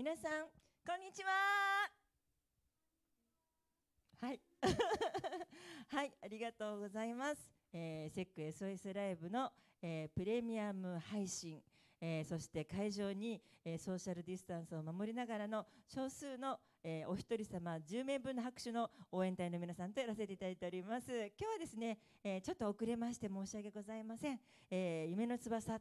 皆さんこんにちは。はい。はいありがとうございます、えー、セック SOS ライブの、えー、プレミアム配信。えー、そして会場に、えー、ソーシャルディスタンスを守りながらの少数の、えー、お一人様10名分の拍手の応援隊の皆さんとやらせていただいております。今日はですね、えちょっと遅れまして申し訳ございません、え夢の翼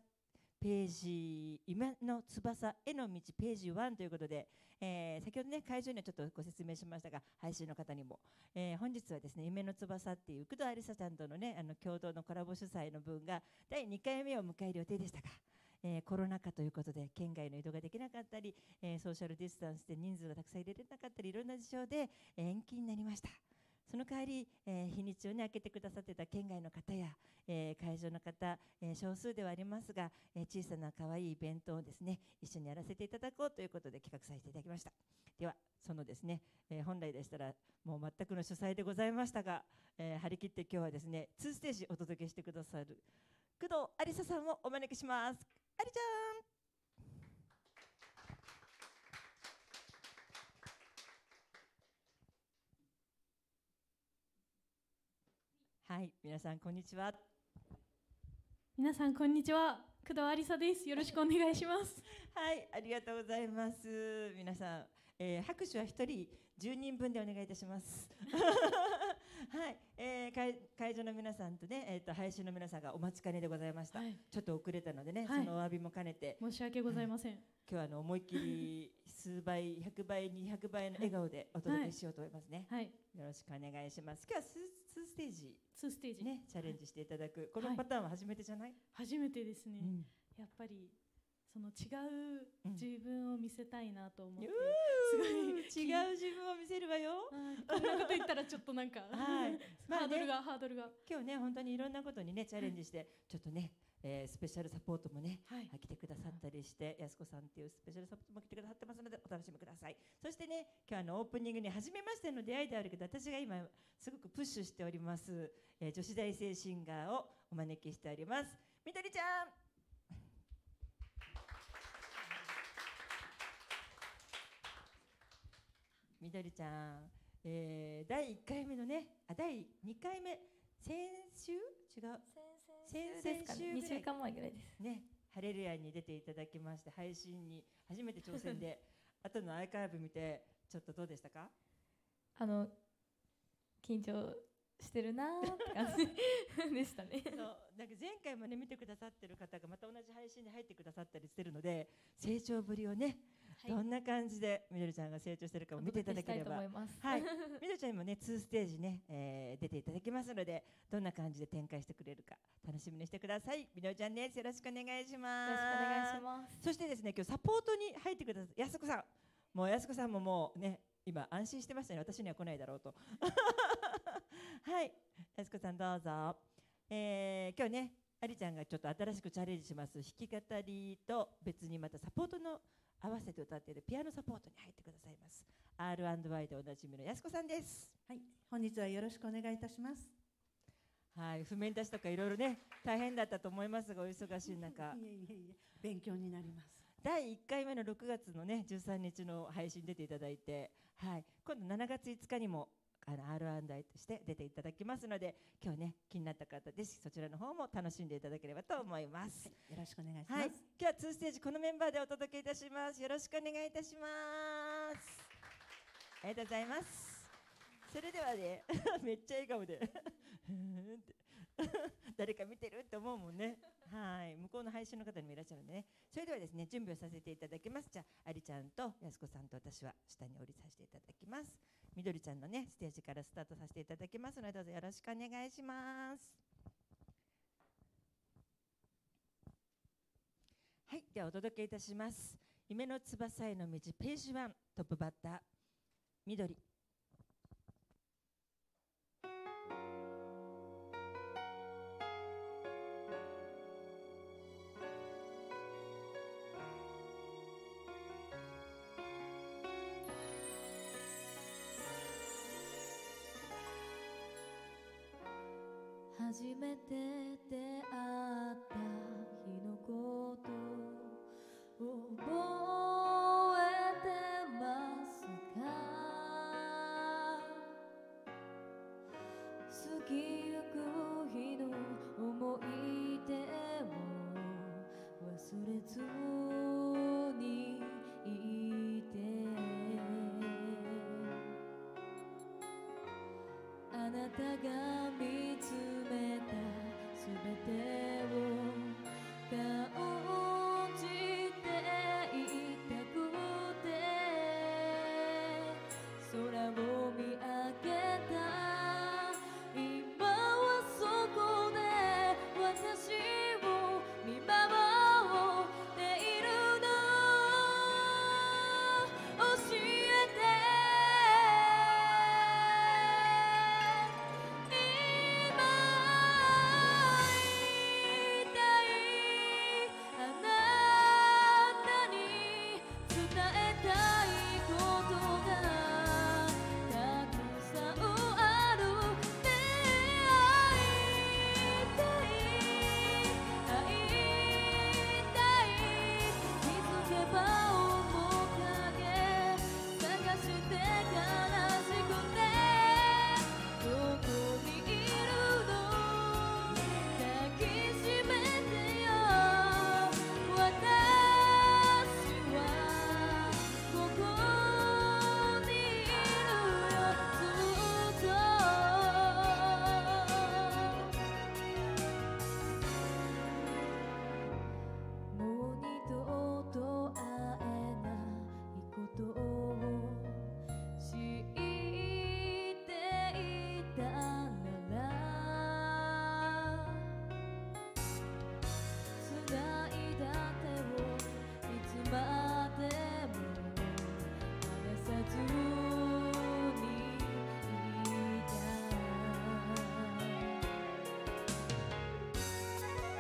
ページ夢の翼への道ページ1ということで、えー、先ほどね会場にはちょっとご説明しましたが配信の方にも、えー、本日はですね夢の翼っていう工藤有沙ちゃんとのねあの共同のコラボ主催の分が第2回目を迎える予定でしたがえー、コロナ禍ということで県外の移動ができなかったり、え、ソーシャルディスタンスで人数がたくさん入れられなかったりいろんな事情で、延期になりました。その代わり、え日にちを、ね、開けてくださってた県外の方や、え会場の方、え少数ではありますが、え小さな可愛いイベントをですね一緒にやらせていただこうということで企画させていただきました。ではそのですね、え本来でしたらもう全くの主催でございましたが、え張り切って今日はですね2ステージお届けしてくださる工藤有沙ささんをお招きします。ありちゃん。はい皆さんこんにちは。皆さんこんにちは。工藤有沙です。よろしくお願いします。はいありがとうございます。皆さん、えー、拍手は一人10人分でお願いいたします。はい、えー、会会場の皆さんとね、えーと、配信の皆さんがお待ちかねでございました、はい、ちょっと遅れたのでね、はい、そのお詫びも兼ねて。申し訳ございません、今日はあの思いっきり 数倍100倍200倍の笑顔でお届けしようと思いますね、はい、よろしくお願いします。今日は2ステージ。2ステージ。ねチャレンジしていただく、このパターンは初めてじゃない？初めてですね、うん、やっぱりその違う自分を見せたいなと思って、すごい違う自分を見せるわよ。こんなこと言ったらちょっとなんか、はい、まあ、ハードルがハードルが。今日ね本当にいろんなことにねチャレンジして、ちょっとね。えー、スペシャルサポートもね、はい、来てくださったりして、やすこさんっていうスペシャルサポートも来てくださってますのでお楽しみください。そしてね今日のオープニングに初めましての出会いであるけど私が今すごくプッシュしております、えー、女子大生シンガーをお招きしております。みどりちゃん。みどりちゃん、えー、第1回目のねあ第2回目。先週？違う先々週2週間前ぐらいです。ねハレルヤに出ていただきまして配信に初めて挑戦で 後のアーカイブ見てちょっとどうでしたか？あの緊張してるなーって感じ でしたね。そうなんか前回もね見てくださってる方がまた同じ配信に入ってくださったりしてるので成長ぶりをねどんな感じでみどりちゃんが成長してるかを見ていただければ。はい。みどりちゃんにもね2ステージね、えー、出ていただきますのでどんな感じで展開してくれるか楽しみにしてください。みどりちゃんです。よろしくお願いします。よろしくお願いします。そしてですね今日サポートに入ってください。やすこさん。もうやすこさんももうね今安心してましたね。私には来ないだろうと。はい。やすこさんどうぞ、えー、今日ねありちゃんがちょっと新しくチャレンジします弾き語りと別にまたサポートの合わせて歌っているピアノサポートに入ってくださいます。R&Y でおなじみのやすこさんです。はい本日はよろしくお願いいたします。はい譜面出しとかいろいろね大変だったと思いますがお忙しい中。いえいえいえ勉強になります。第1回目の6月のね13日の配信出ていただいてはい今度7月5日にもあの R&I として出ていただきますので今日ね気になった方ですそちらの方も楽しんでいただければと思います、はい、よろしくお願いします、はい、今日は2ステージこのメンバーでお届けいたします。よろしくお願いいたします。ありがとうございます。それではね めっちゃ笑顔で 誰か見てるって思うもんね。はい。向こうの配信の方にもいらっしゃるんでね。それではですね準備をさせていただきます。じゃありちゃんとやすこさんと私は下に降りさせていただきますみどりちゃんのねステージからスタートさせていただきますのでどうぞよろしくお願いします。はいではお届けいたします。夢の翼への道ページ1トップバッターみどり。初めて出会った日のこと覚えてますか？過ぎゆく日の思い出を忘れずにいて。あなたが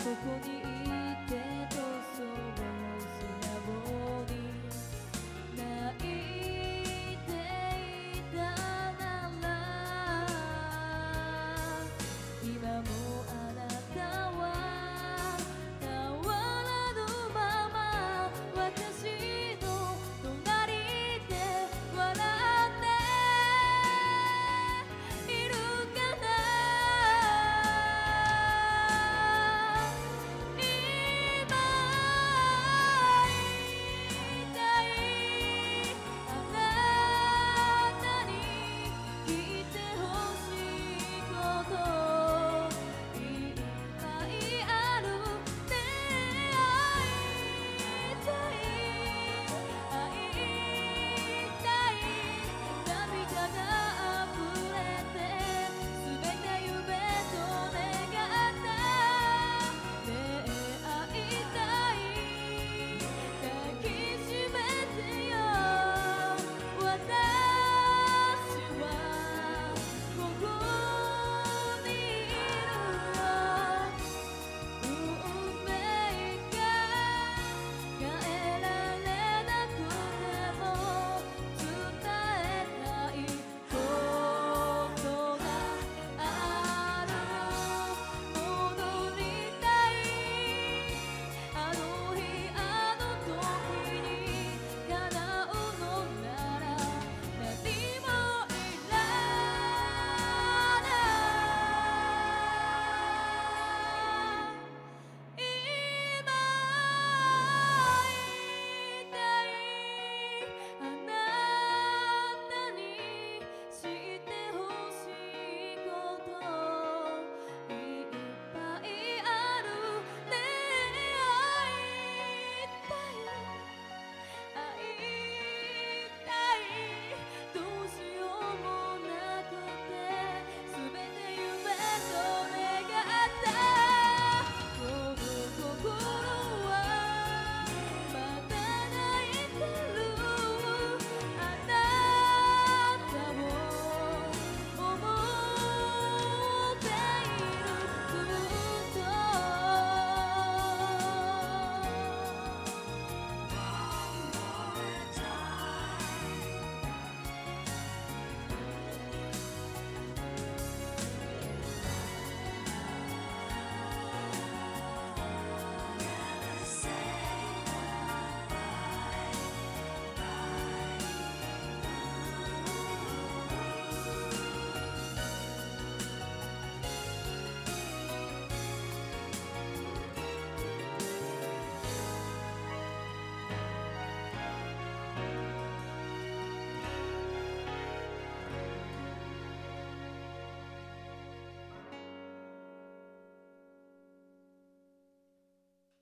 ここに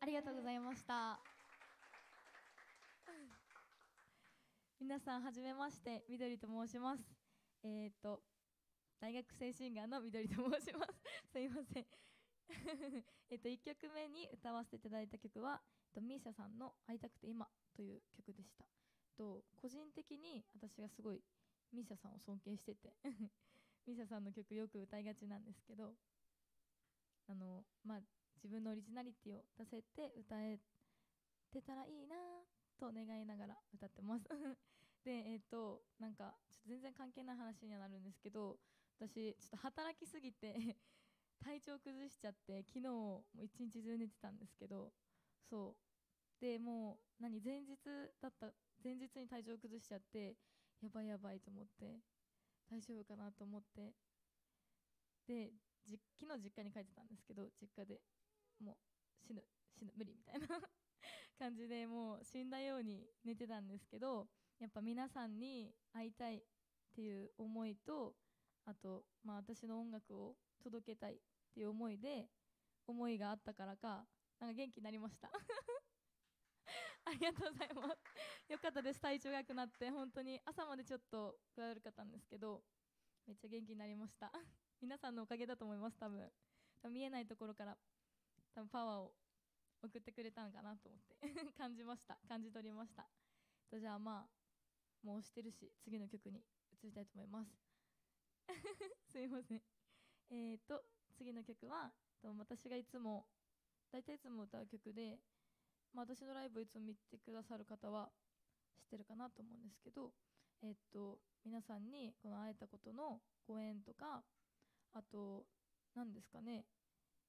りがとうございました。皆さんはじめましてみどりと申します。えっ、と大学生シンガーのみどりと申します。すいません。えっと1曲目に歌わせていただいた曲はえっとミーシャさんの「会いたくて今」という曲でした。と個人的に私がすごいミーシャさんを尊敬してて ミーシャさんの曲よく歌いがちなんですけどあのまあ自分のオリジナリティを出せて歌えてたらいいなと願いながら歌ってます。でえっ、となんかちょっと全然関係ない話にはなるんですけど私ちょっと働きすぎて 体調崩しちゃって昨日も一日中寝てたんですけどそう。でもう何前日だった前日に体調崩しちゃってやばいやばいと思って大丈夫かなと思って。で昨日実家に帰ってたんですけど実家で。もう死ぬ死ぬ無理みたいな。感じでもう死んだように寝てたんですけどやっぱ皆さんに会いたいっていう思いとあと、まあ、私の音楽を届けたいっていう思いで思いがあったからかなんか元気になりました。ありがとうございます。よかったです。体調が良くなって本当に朝までちょっと具合悪かったんですけどめっちゃ元気になりました。皆さんのおかげだと思います多分。多分見えないところから。多分パワーを送ってくれたのかなと思って。感じました。感じ取りました。とじゃあまあもう押してるし次の曲に移りたいと思います。すいません。えーと次の曲はと私がいつも大体いつも歌う曲で、まあ、私のライブをいつも見てくださる方は知ってるかなと思うんですけどえっと皆さんにこの会えたことのご縁とかあと何ですかね。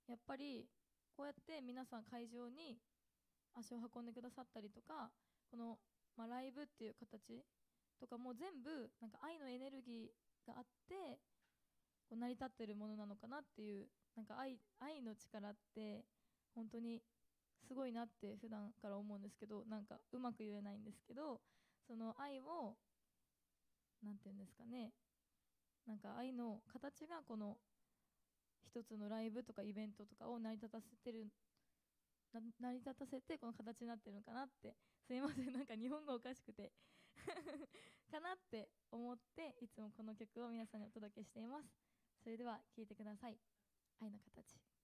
やっぱりこうやって皆さん会場に足を運んでくださったりとかこの、まあ、ライブっていう形とかも全部なんか愛のエネルギーがあってこう成り立ってるものなのかなっていうなんか愛愛の力って本当にすごいなって普段から思うんですけどなんかうまく言えないんですけどその愛をなんていうんですかねなんか愛の形がこの一つのライブとかイベントとかを成り立たせてる成り立たせてこの形になってるのかなって。すいません。なんか日本語おかしくて。かなって思っていつもこの曲を皆さんにお届けしています。それでは聴いてください。愛の形。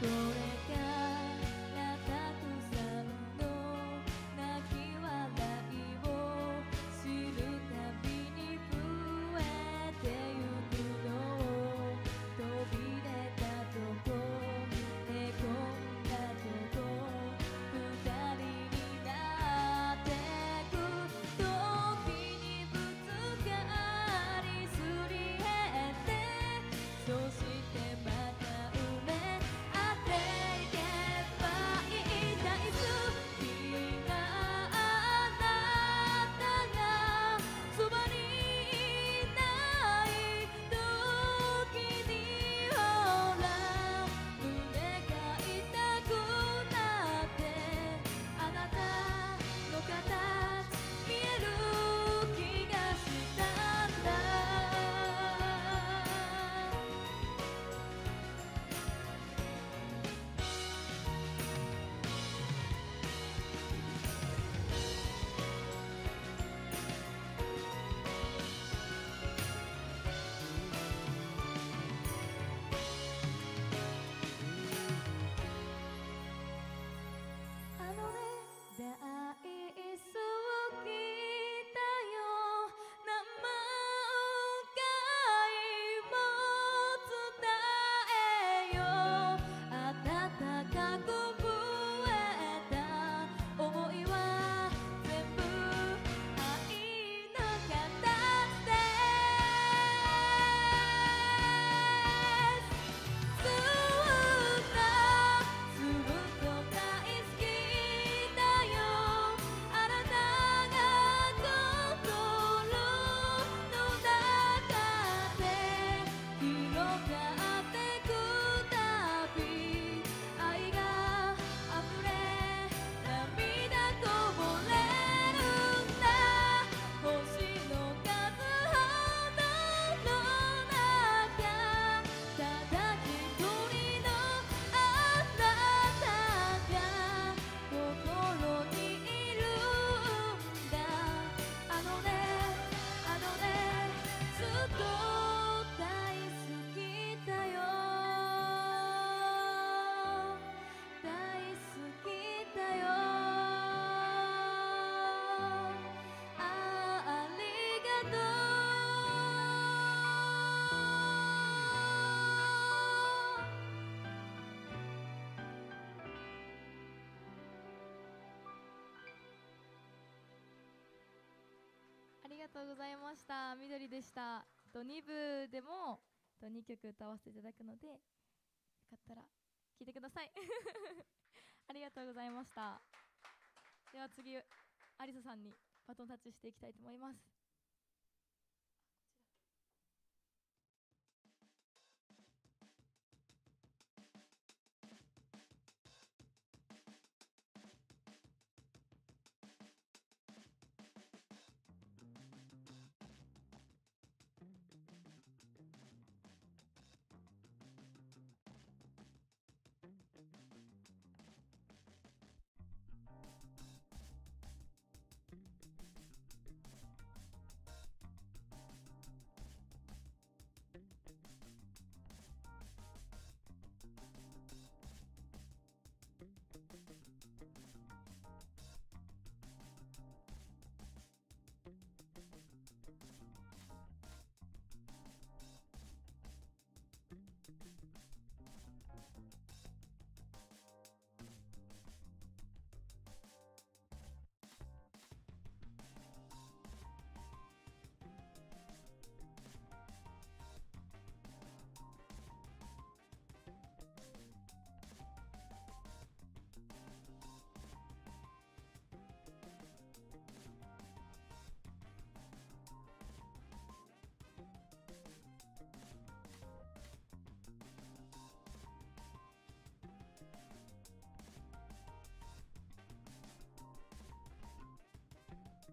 こりがとうございました。緑でした。と2部でもと2曲歌わせていただくのでよかったら聴いてください。ありがとうございました。では次アリサさんにバトンタッチしていきたいと思います。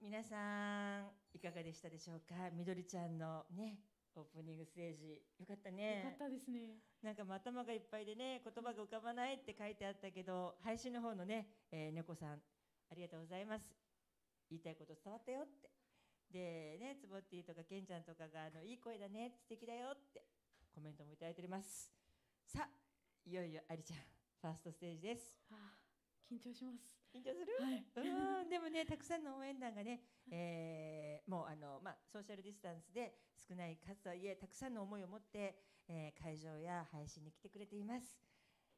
皆さんいかがでしたでしょうか？みどりちゃんのね、オープニングステージよかったね。よかったですね。なんか頭がいっぱいでね、言葉が浮かばないって書いてあったけど、配信の方のね、えー、猫さんありがとうございます。言いたいこと伝わったよって。でね、つぼってぃとかけんちゃんとかがあのいい声だね、素敵だよってコメントもいただいております。さあ、いよいよありちゃんファーストステージです。はあ、緊張します。緊張する、はい、うんでもねたくさんの応援団がね、えー、もうあの、まあ、ソーシャルディスタンスで少ない数とはいえたくさんの思いを持って、えー、会場や配信に来てくれています。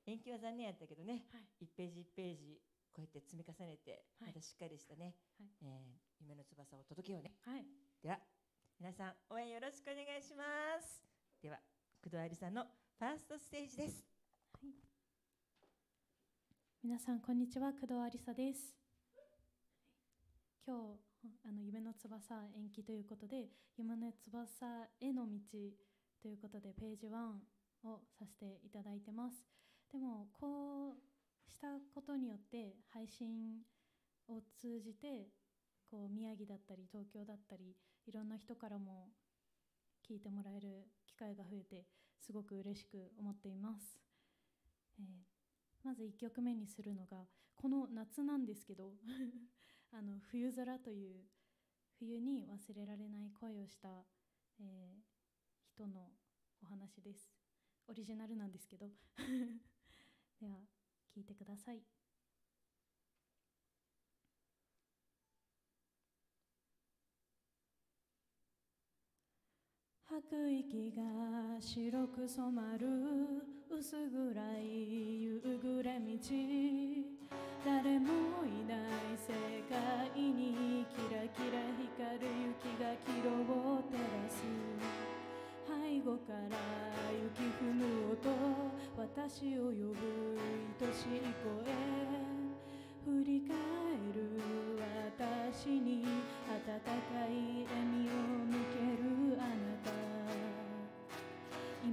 延期は残念やったけどね、はい、1ページ1ページこうやって積み重ねて、はい。またしっかりしたね、はい。えー夢の翼を届けようね。はい、では皆さん応援よろしくお願いします。では工藤愛理さんのファーストステージです。はい、皆さんこんにちは工藤ありさです。今日あの夢の翼延期ということで夢の翼への道ということでページ1をさせていただいてます。でもこうしたことによって配信を通じてこう宮城だったり東京だったりいろんな人からも聞いてもらえる機会が増えてすごく嬉しく思っています、えーまず1曲目にするのがこの夏なんですけど あの冬空という冬に忘れられない恋をした、えー人のお話です。オリジナルなんですけど。では聴いてください。吐く息が白く染まる薄暗い夕暮れ道誰もいない世界にキラキラ光る雪が黄色を照らす。背後から雪踏む音私を呼ぶ愛しい声。振り返る私に温かい笑みを向ける。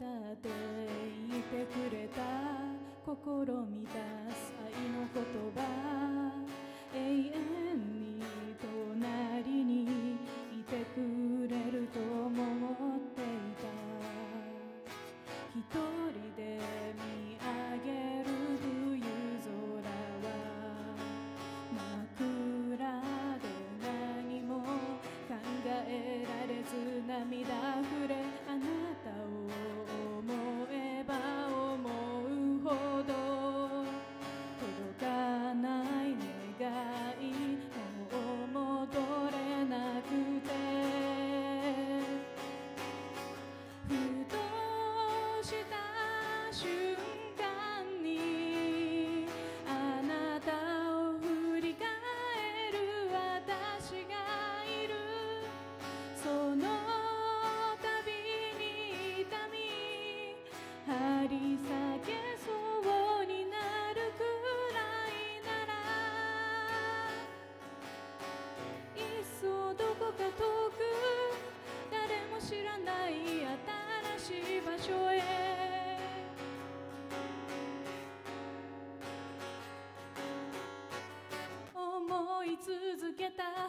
だって言ってくれた心満たす愛の言葉。永遠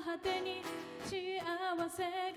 果てに幸せ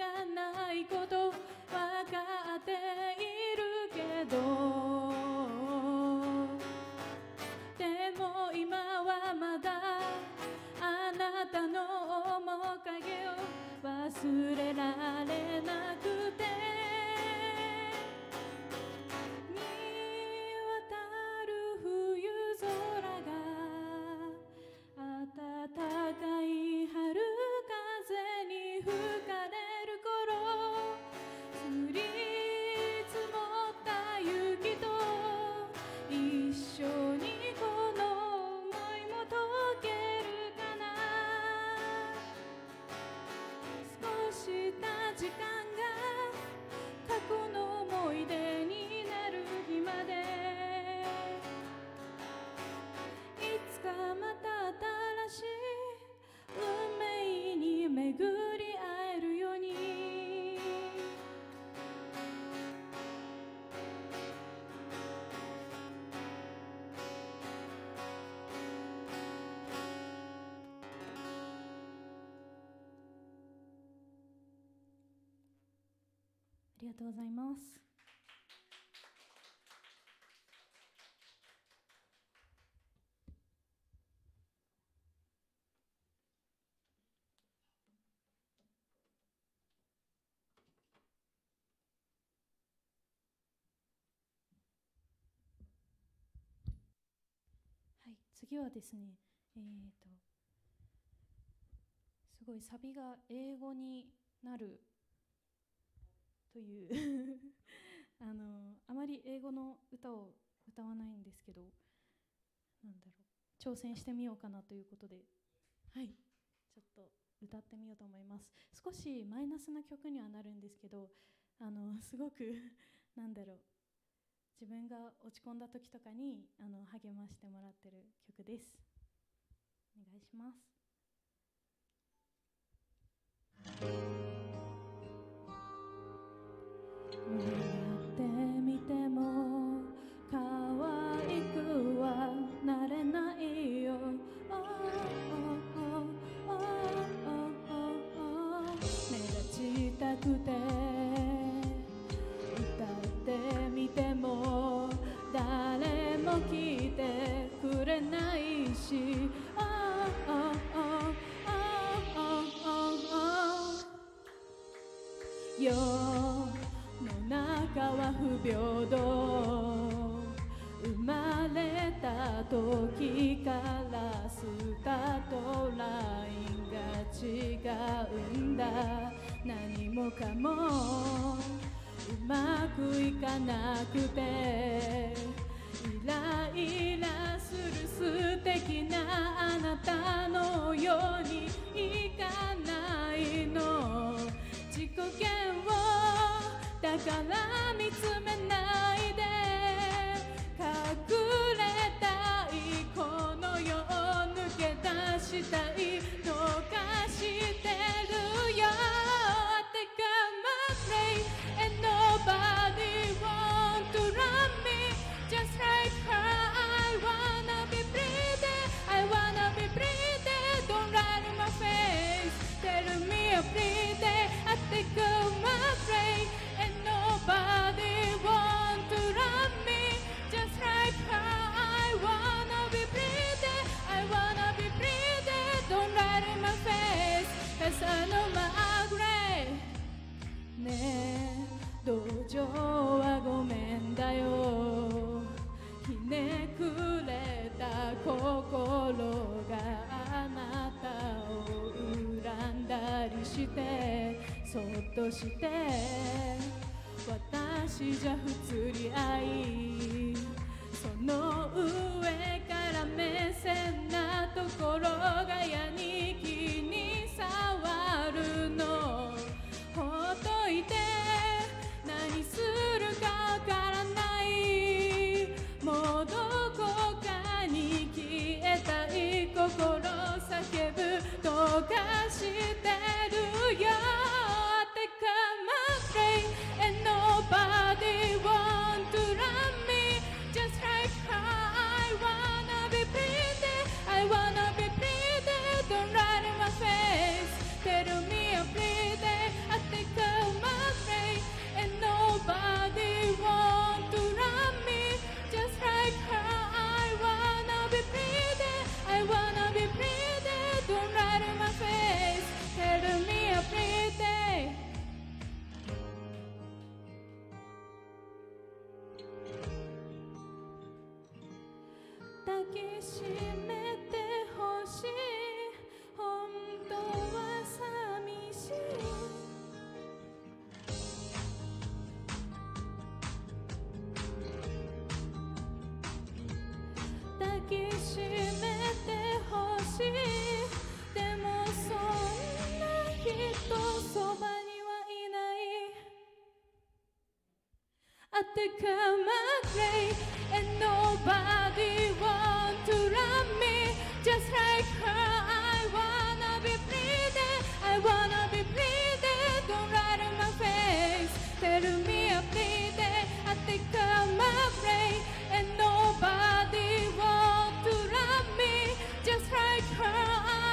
ありがとうございます。はい、次はですね、えー、とすごいサビが英語にいう あのあまり英語の歌を歌わないんですけどなんだろう挑戦してみようかなということではいちょっと歌ってみようと思います。少しマイナスな曲にはなるんですけどあのすごく なんだろう自分が落ち込んだ時とかにあの励ましてもらってる曲です。お願いします。うんだ。何もかもうまくいかなくて。イライラする素敵なあなたのようにいかないの。自己嫌悪だから見つめないで。隠れたい。この世を抜け出したい。情はごめんだよ。ひねくれた心があなたを恨んだりしてそっとして私じゃ不釣り合いその上から目線なところが嫌に気に障るの。かしてるよって構って I think I'm afraid and nobody want to run me just like her I wanna be breathing I wanna be breathing don't lie in my face tell me I'm bleeding I think I'm afraid and nobody want to run me just like her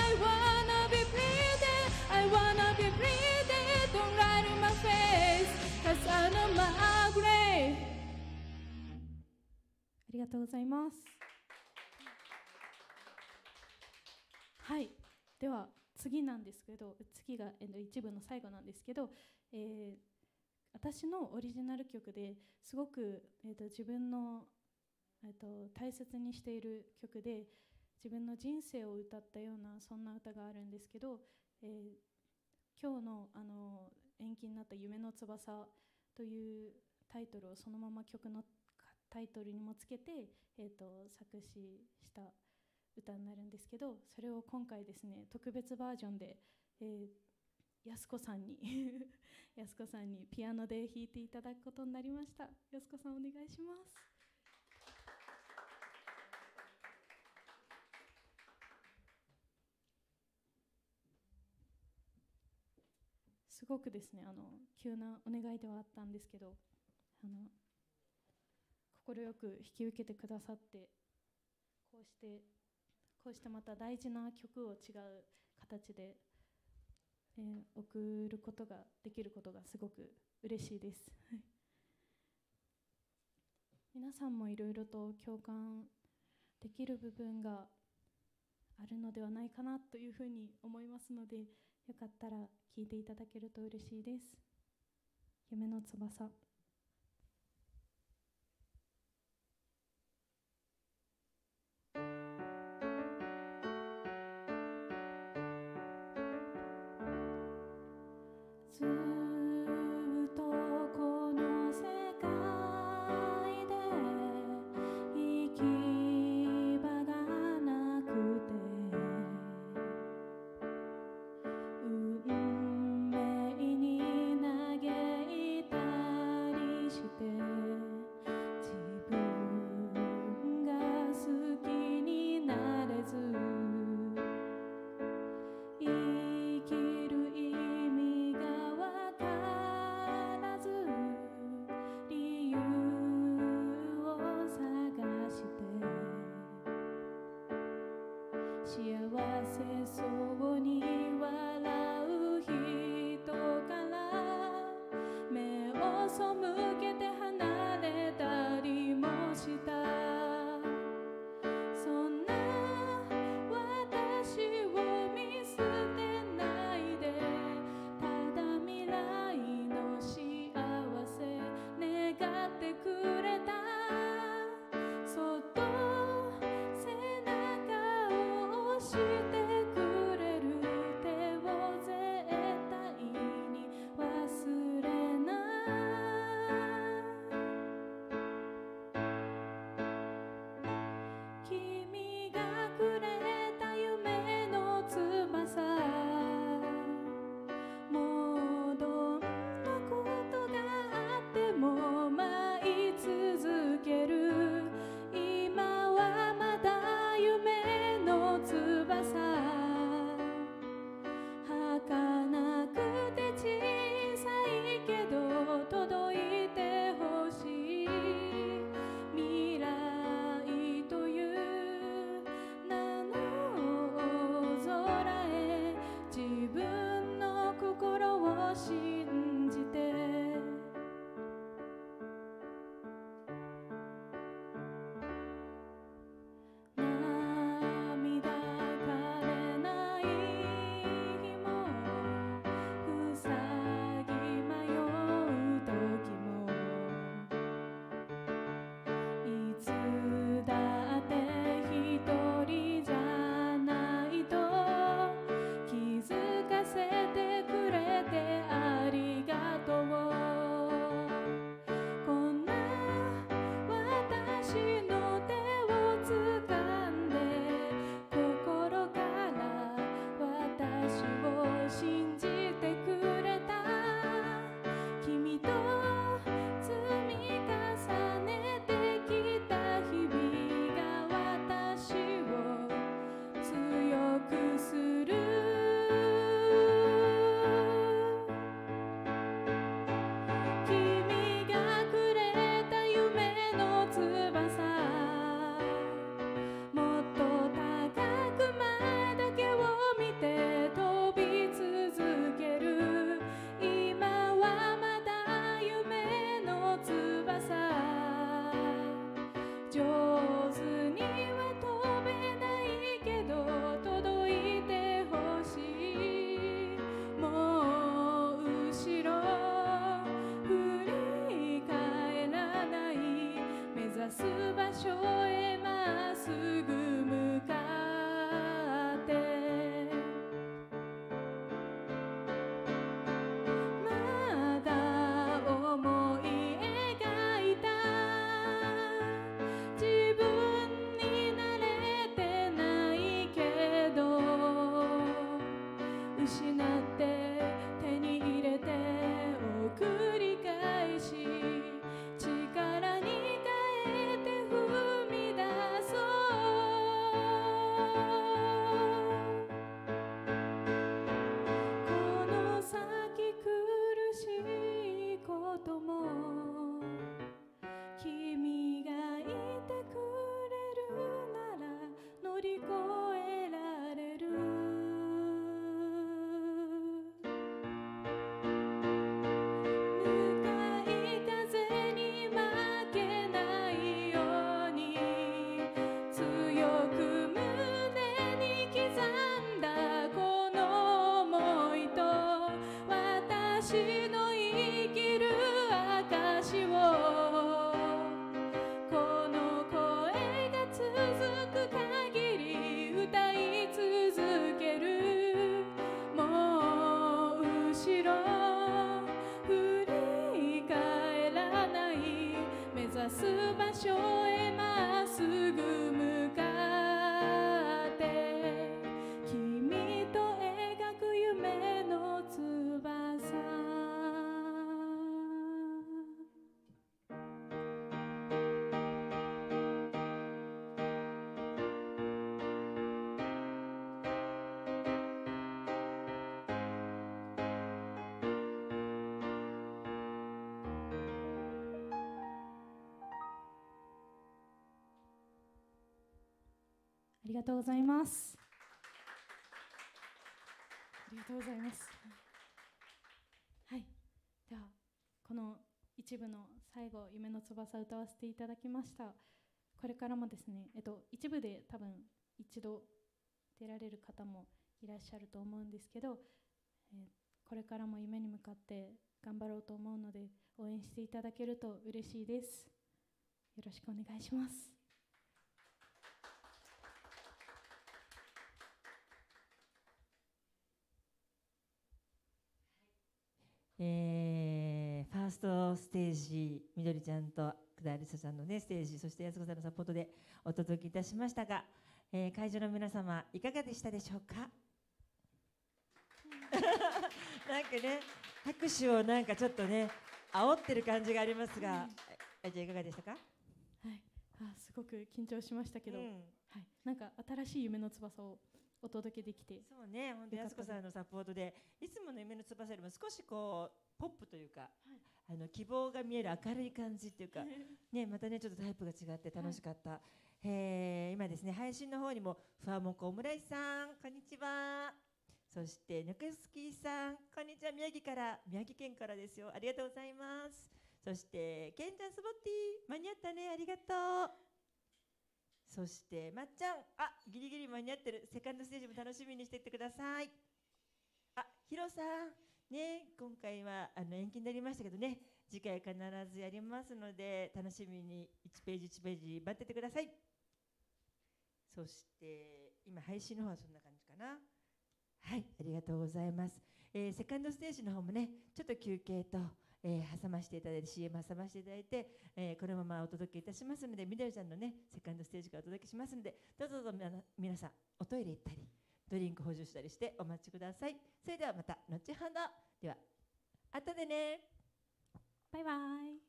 I wanna be breathing I wanna be breathing don't lie in my face cause I know my grave ありがとうございます はい。では次なんですけど次が一部の最後なんですけど、えー私のオリジナル曲ですごく、えー、と自分の、えー、と大切にしている曲で自分の人生を歌ったようなそんな歌があるんですけど、えー今日のあの延期になった「夢の翼」というタイトルをそのまま曲のタイトルにもつけて、えー、と作詞した歌になるんですけどそれを今回ですね特別バージョンで、えー、安子さんに 安子さんにピアノで弾いていただくことになりました。安子さんお願いします。すごくですねあの急なお願いではあったんですけどあの快く引き受けてくださってこうしてこうしてまた大事な曲を違う形で、えー、送ることができることがすごく嬉しいです。皆さんもいろいろと共感できる部分があるのではないかなというふうに思いますのでよかったら聞いていただけると嬉しいです。夢の翼。Jesus. りがとうございます。ありがとうございます。はい。では、この一部の最後、夢の翼歌わせていただきました。これからもですね、えっと、一部で多分一度出られる方もいらっしゃると思うんですけど、えーこれからも夢に向かって頑張ろうと思うので、応援していただけると嬉しいです。よろしくお願いします。えーファーストステージみどりちゃんと久田有沙ちゃんのねステージそして安子さんのサポートでお届けいたしましたが、えー会場の皆様いかがでしたでしょうか？なんかね拍手をなんかちょっとね煽ってる感じがありますが、えじゃあいかがでしたか、はい、あすごく緊張しましたけど、うん。はい、なんか新しい夢の翼をお届けできて、そうね、本当に安子さんのサポートで、いつもの夢の翼よりも少しこうポップというか、あの希望が見える明るい感じっていうか、ね、またねちょっとタイプが違って楽しかった。えー今ですね配信の方にもふわもこオムライスさんこんにちは。そしてぬくすきさんこんにちは宮城から宮城県からですよありがとうございます。そしてけんちゃんスボッティ間に合ったねありがとう。そしてまっちゃんあギリギリ間に合ってる。セカンドステージも楽しみにしていってください。あヒロさん。ね今回はあの延期になりましたけどね。次回必ずやりますので楽しみに1ページ1ページ待っててください。そして今配信の方はそんな感じかな。はいありがとうございます、えーセカンドステージの方もねちょっと休憩と、えー挟ましていただいて CM 挟ましていただいて、えーこのままお届けいたしますのでみどりちゃんのねセカンドステージからお届けしますのでどうぞどうぞ皆さんおトイレ行ったりドリンク補充したりしてお待ちください。それではまた後ほど。では後でね。バイバイ。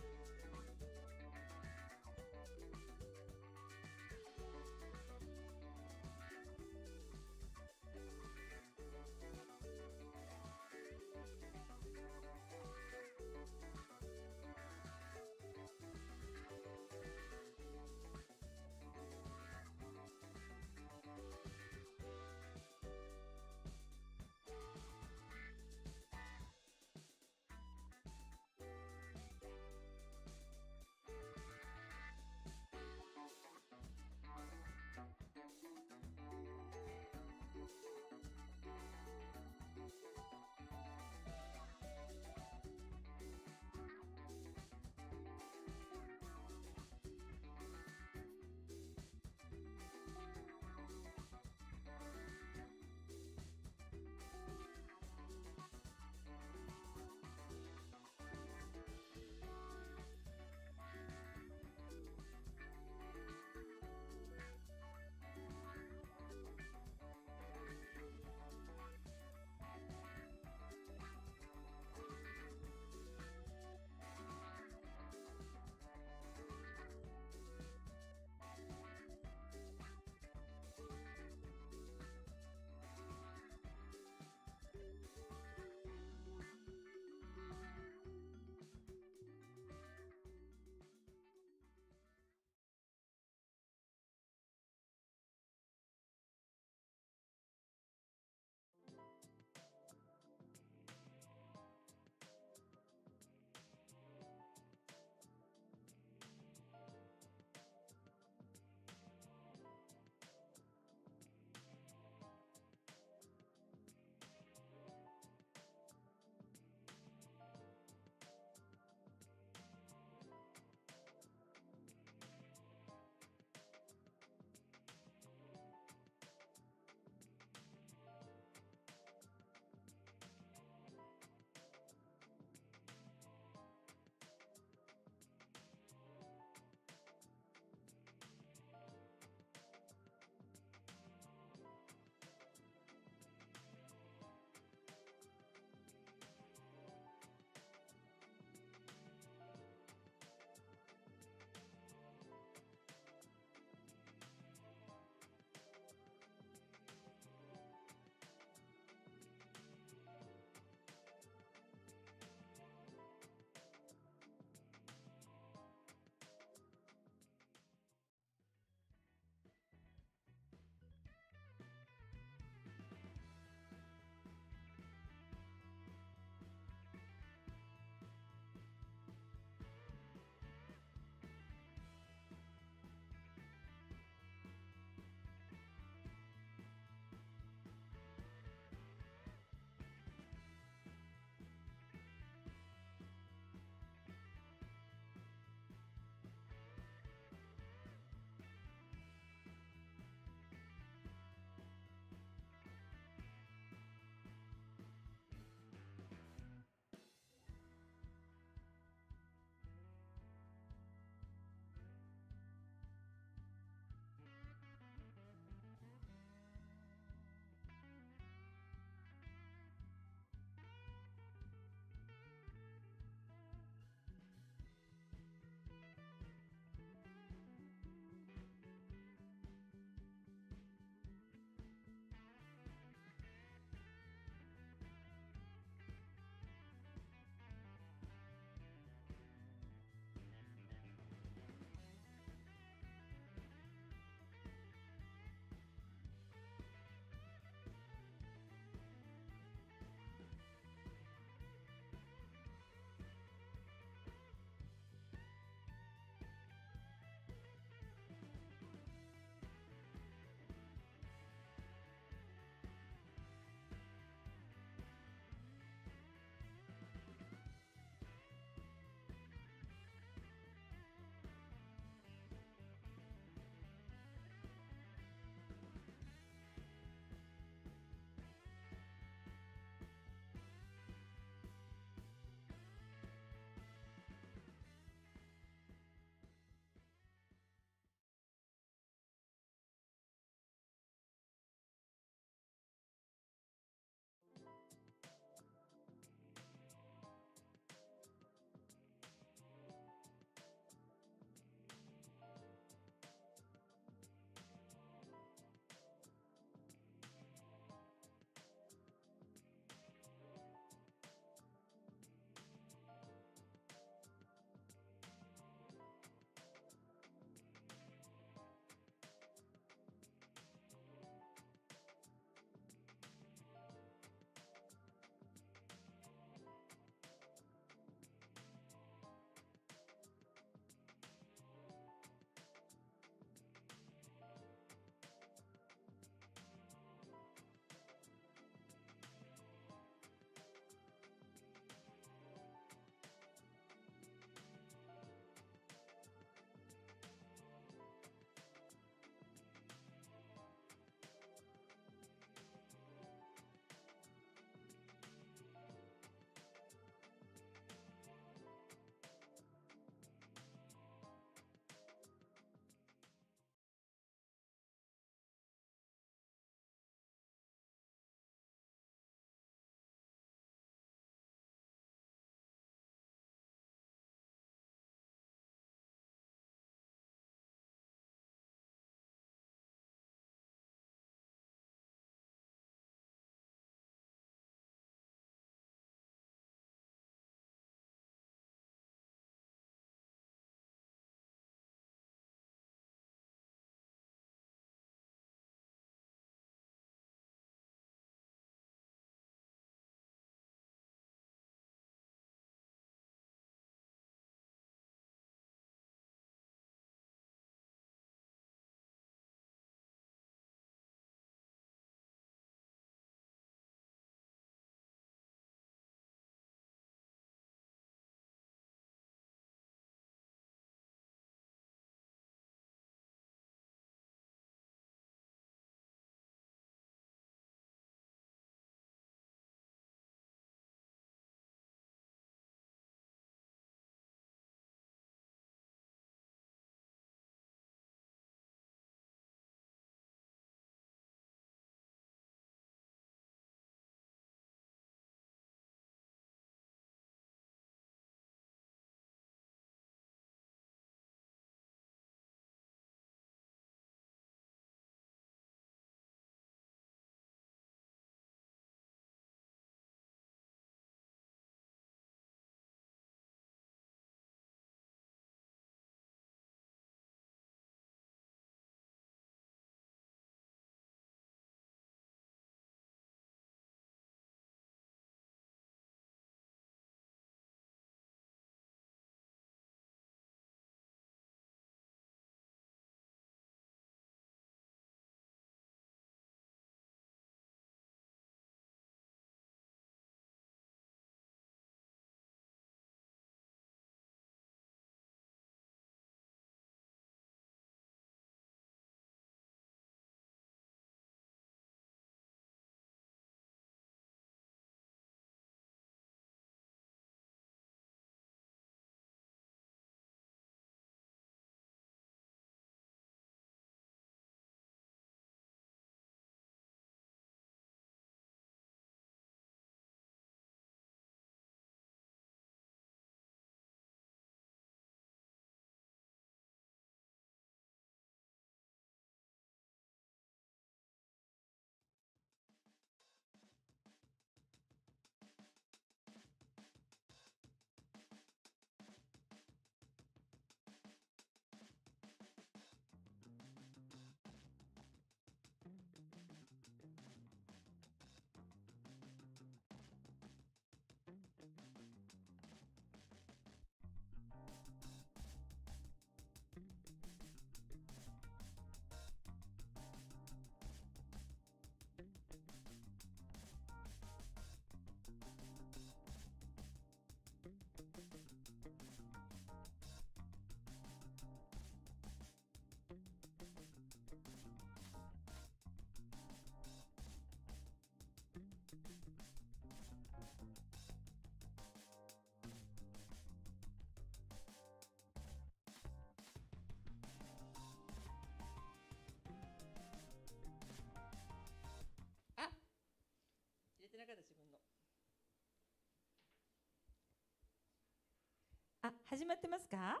あ、始まってますか？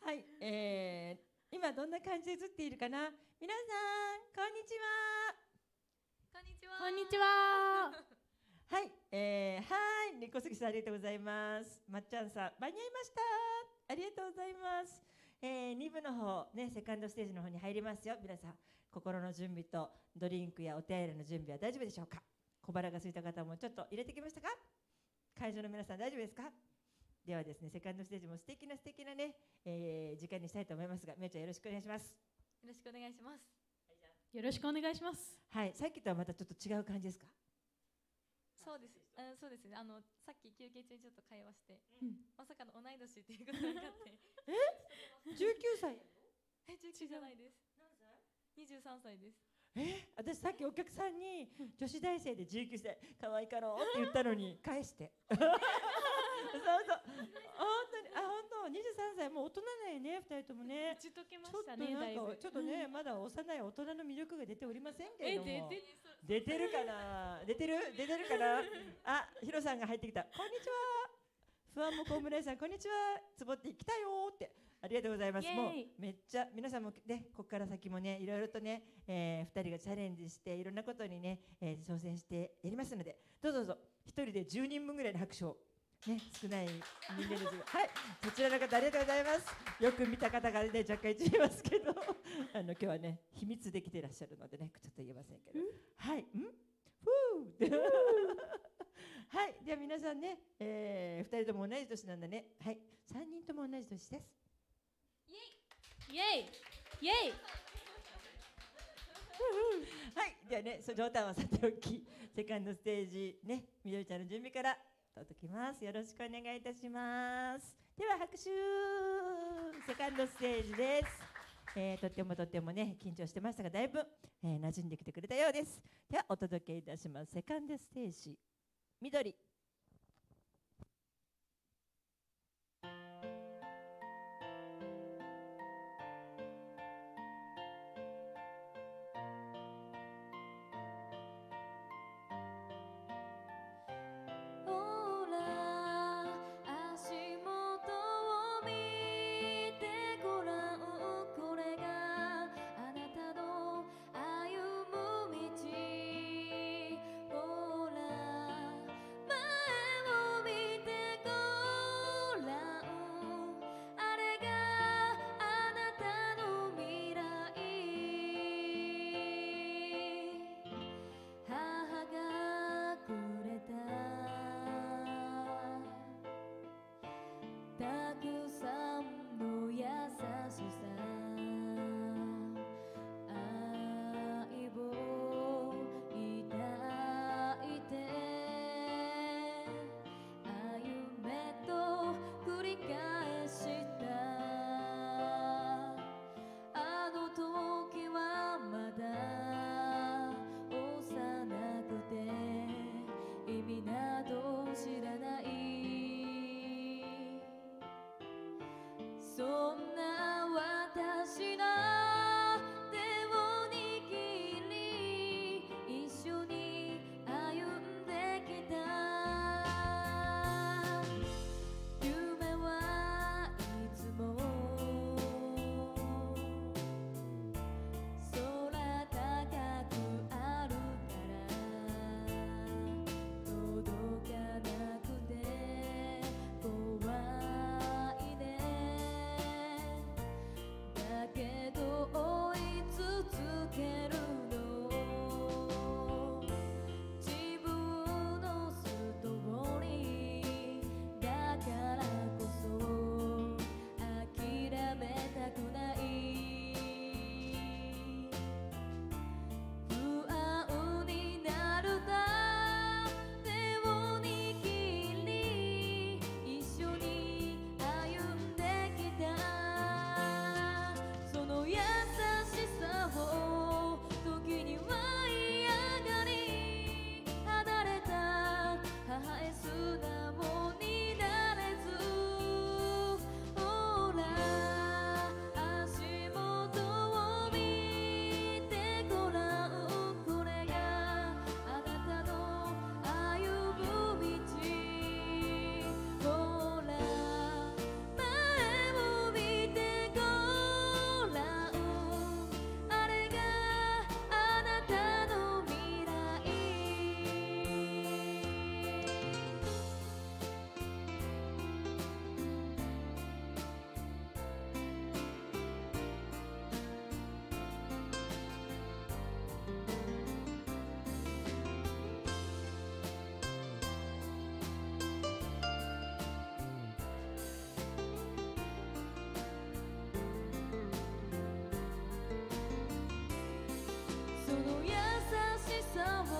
はい、えー、今どんな感じで映っているかな？皆さん、こんにちはこんにちはこんにちは。はい、えー、はい、猫杉さんありがとうございます。まっちゃんさん、間に合いました？ありがとうございます。えー、2部の方、ね、セカンドステージの方に入りますよ。皆さん、心の準備とドリンクやお手洗いの準備は大丈夫でしょうか？小腹が空いた方もちょっと入れてきましたか？会場の皆さん大丈夫ですか？ではですね、セカンドステージも素敵な素敵なね、えー、時間にしたいと思いますが、みおちゃんよろしくお願いします。よろしくお願いします。よろしくお願いします。はい、さっきとはまたちょっと違う感じですか？そうです。あそうですね。あのさっき休憩中にちょっと会話して、うん。まさかの同い年っていうことになって。19歳え19じゃないです。23歳です。え？私さっきお客さんに女子大生で19歳可愛いかろうって言ったのに返して そうそう。本当にあ本当。23歳。もう大人だよね。2人ともね。打ち解けまちょっとしたね。ちょっとねまだ幼い大人の魅力が出ておりませんけれえ、ども。出てるかな？出てる？出てるかな？あヒロさんが入ってきた。こんにちは。不安もこむらいさんこんにちは。つぼって来たよーって。ありがとうございます。もうめっちゃ皆さんもねここから先もねいろいろとね、えー、2人がチャレンジしていろんなことにね、えー挑戦してやりますので。どうぞどうぞ。1人で10人分ぐらいの拍手をね、少ない人間ですが、はい、そちらの方ありがとうございます。よく見た方がね、若干一いますけど、あの今日はね、秘密できていらっしゃるのでね、ちょっと言えませんけど、はい、ん、ふう、はい、では皆さんね、えー、二人とも同じ年なんだね、はい、三人とも同じ年です。イエイ。イエイ。はい、ではね、そ冗談はさておき、セカンドステージね、みどりちゃんの準備から届きます。よろしくお願いいたします。では拍手。セカンドステージです。えーとってもとってもね緊張してましたがだいぶ、えー馴染んできてくれたようです。ではお届けいたします。セカンドステージ緑。são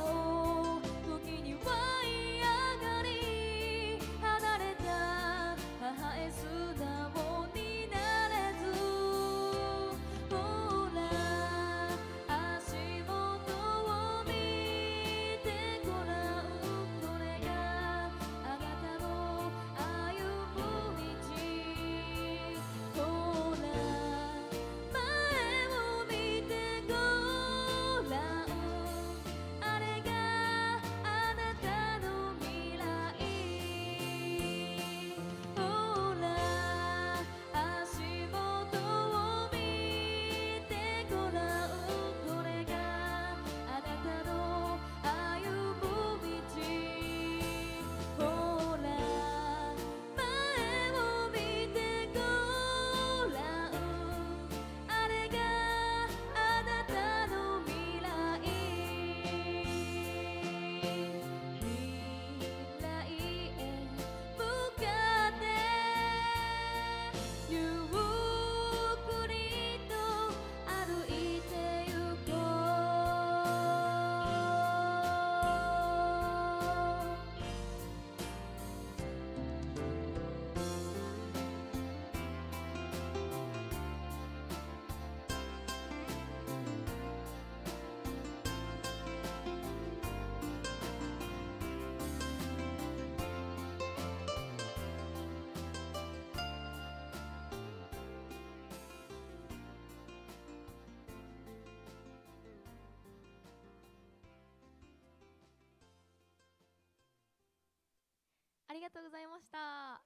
ありがとうございました。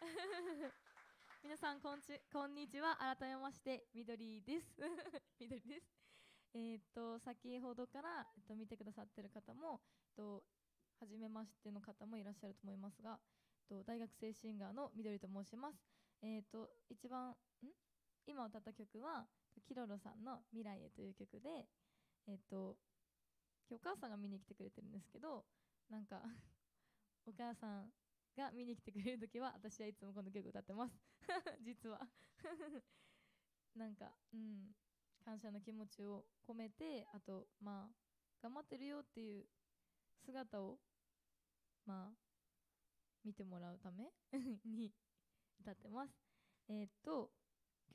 皆さんこんちこんにちは。改めましてみどりです。みどりです。えーっと先ほどから、えっと、見てくださってる方も、えっと、初めましての方もいらっしゃると思いますが、えっと、大学生シンガーのみどりと申します。えーっと一番ん？今歌った曲はキロロさんの「未来へ」という曲でえっと今日お母さんが見に来てくれてるんですけどなんかお母さんが見に来てくれるときは私はいつもこの曲歌ってます。実は。なんかうん感謝の気持ちを込めてあとまあ頑張ってるよっていう姿をまあ見てもらうため に歌ってます。えーっと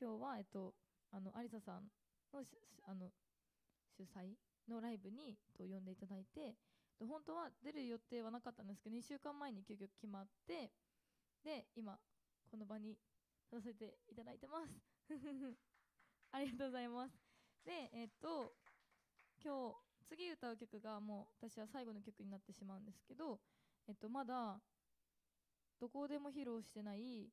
今日はえっとあのアリサさんのあの主催のライブにと呼んでいただいてと本当は出る予定はなかったんですけど2週間前に急遽決まってで今この場に立たせていただいてます。ありがとうございます。でえっと今日次歌う曲がもう私は最後の曲になってしまうんですけどえっとまだどこでも披露してない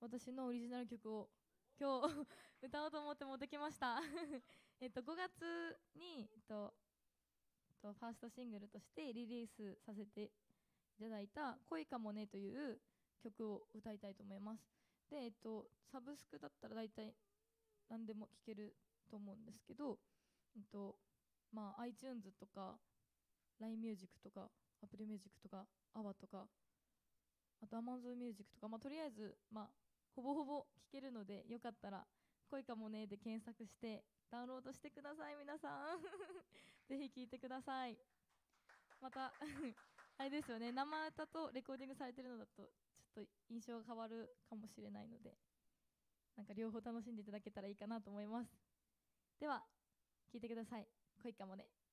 私のオリジナル曲を今日 歌おうと思って持ってきました。えっと5月に、えっと、とファーストシングルとしてリリースさせていただいた「恋かもね」という曲を歌いたいと思います。で、えっと、サブスクだったら大体何でも聴けると思うんですけど、えっとまあ、iTunes とか LINEMUSIC とか AppleMusic とか AWA とかあと AmazonMusic とか、まあ、とりあえず、まあ、ほぼほぼ聴けるのでよかったら「恋かもね」で検索してダウンロードしてください皆さん。ぜひ聴いてください。また あれですよね。生歌とレコーディングされてるのだとちょっと印象が変わるかもしれないのでなんか両方楽しんでいただけたらいいかなと思います。では聴いてください。恋かもね。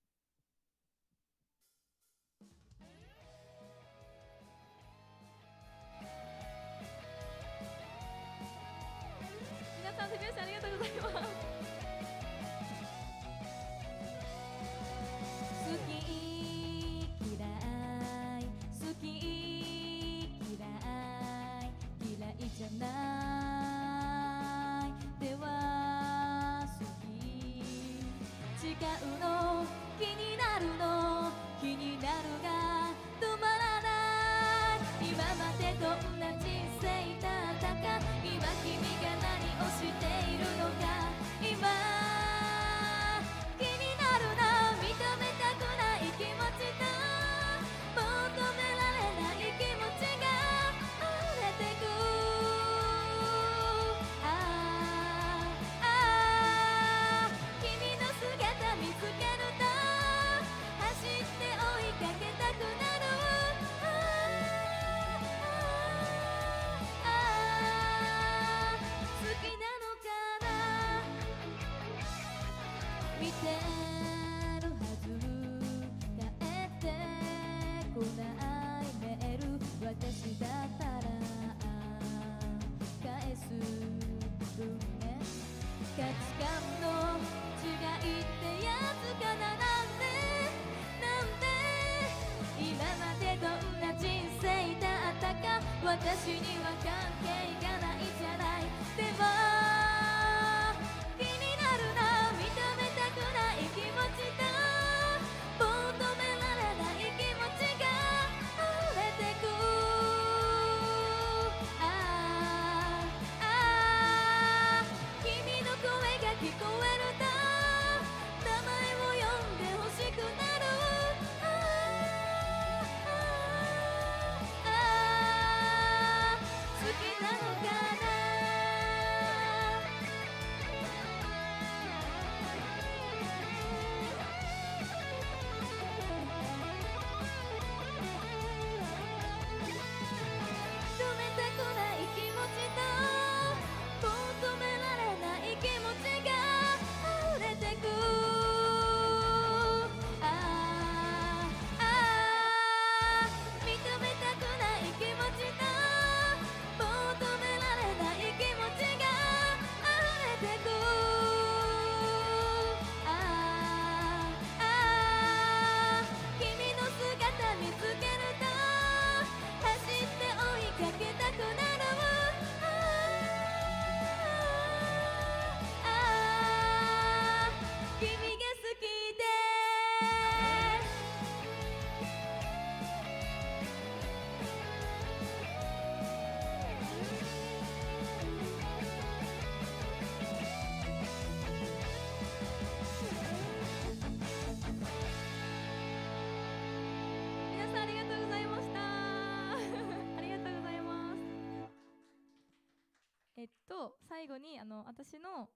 にあの私の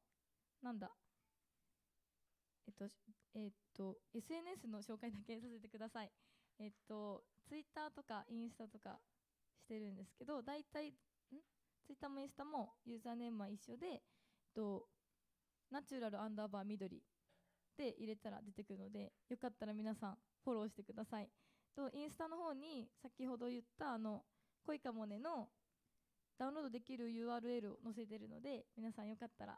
なんだ。えっとえっと SNS の紹介だけさせてください。えっとツイッターとかインスタとかしてるんですけど大体ん？ツイッターもインスタもユーザーネームは一緒で、えっと、ナチュラルアンダーバー緑で入れたら出てくるのでよかったら皆さんフォローしてください。とインスタの方に先ほど言ったあの恋かもねのダウンロードできる URL を載せてるので皆さんよかったら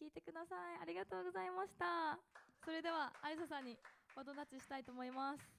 聞いてください。ありがとうございました。それではあいささんにバトンタッチしたいと思います。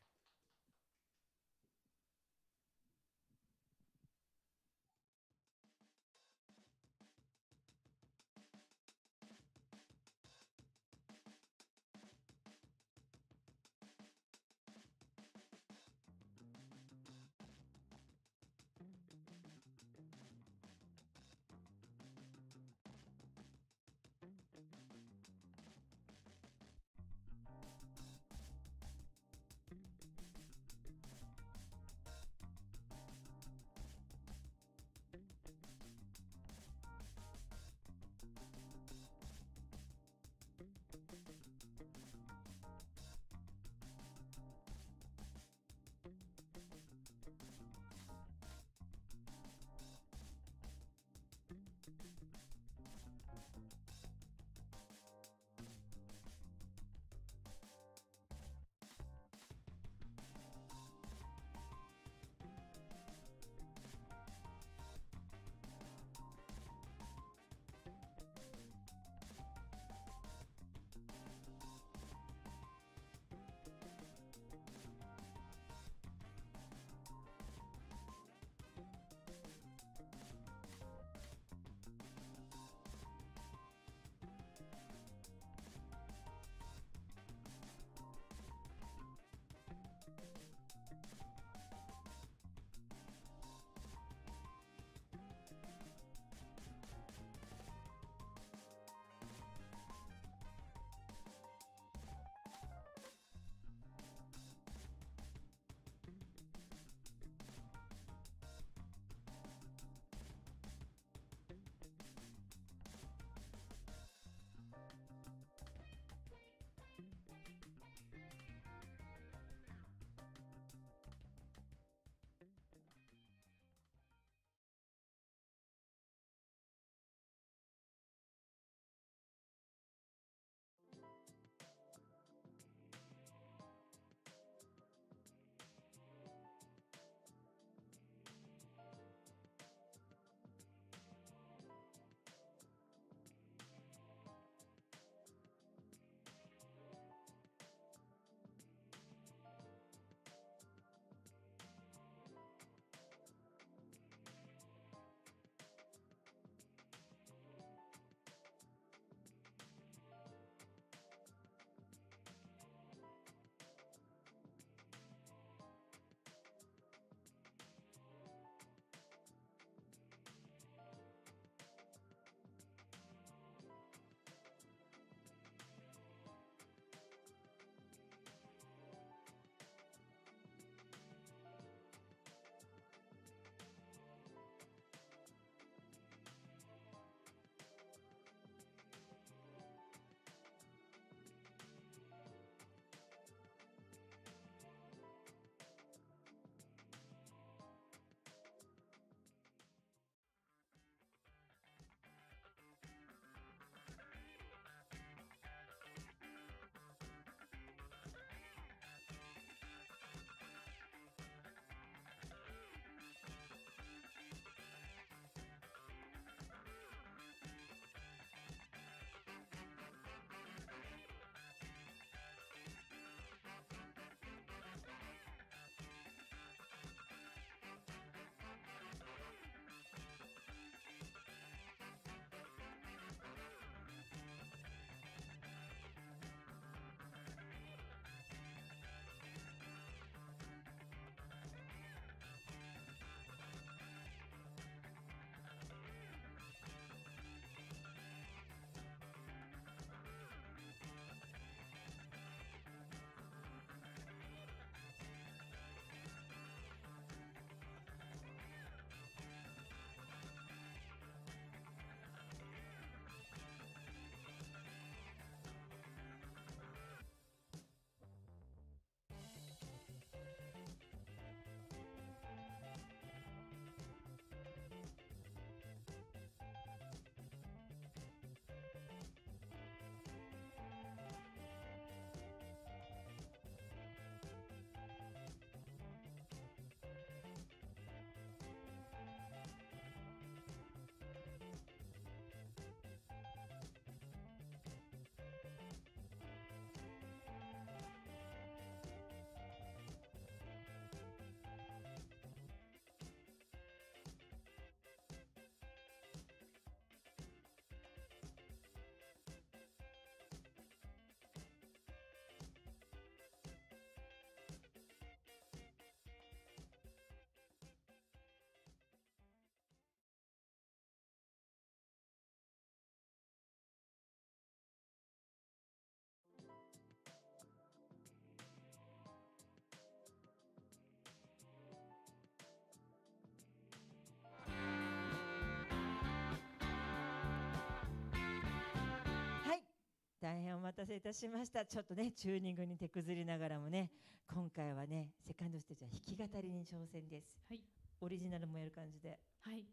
大変お待たせいたしました。ちょっとねチューニングに手くずりながらもね今回はねセカンドステージは弾き語りに挑戦です。はい。オリジナルもやる感じで。はい。はい。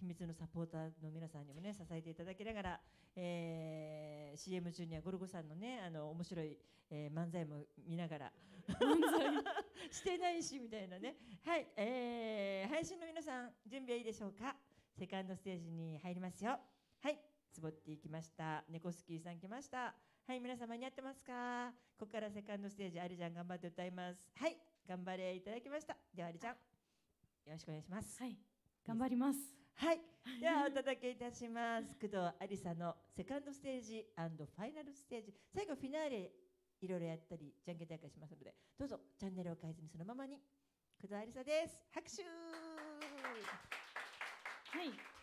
秘密のサポーターの皆さんにもね支えていただきながら、えー CM 中にはゴルゴさんのねあの面白い、えー漫才も見ながら してないしみたいなね。はい、えー配信の皆さん準備はいいでしょうか？セカンドステージに入りますよ。はいつぼっていきました猫スキーさん来ましたはい皆さん間に合ってますか？ここからセカンドステージありちゃん頑張って歌いますはい頑張れいただきましたではありちゃんよろしくお願いしますはい頑張りますはい、ではお届けいたします。工藤ありさのセカンドステージファイナルステージ。最後フィナーレいろいろやったり、じゃんけん大会しますので、どうぞチャンネルを変えずにそのままに。工藤ありさです。拍手。はい。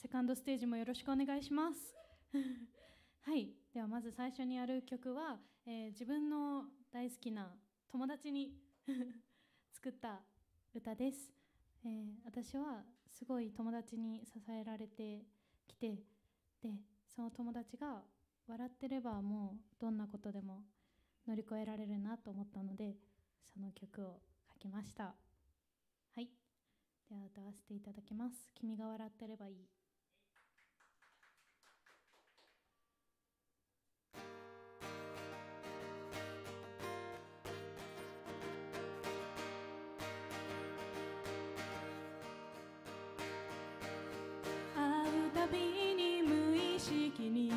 セカンドステージもよろしくお願いします。はい。ではまず最初にやる曲は、えー自分の大好きな友達に 作った歌です、えー私はすごい友達に支えられてきて、で、その友達が笑ってればもうどんなことでも乗り越えられるなと思ったので、その曲を書きました。はい。では歌わせていただきます。君が笑ってればいい。意識に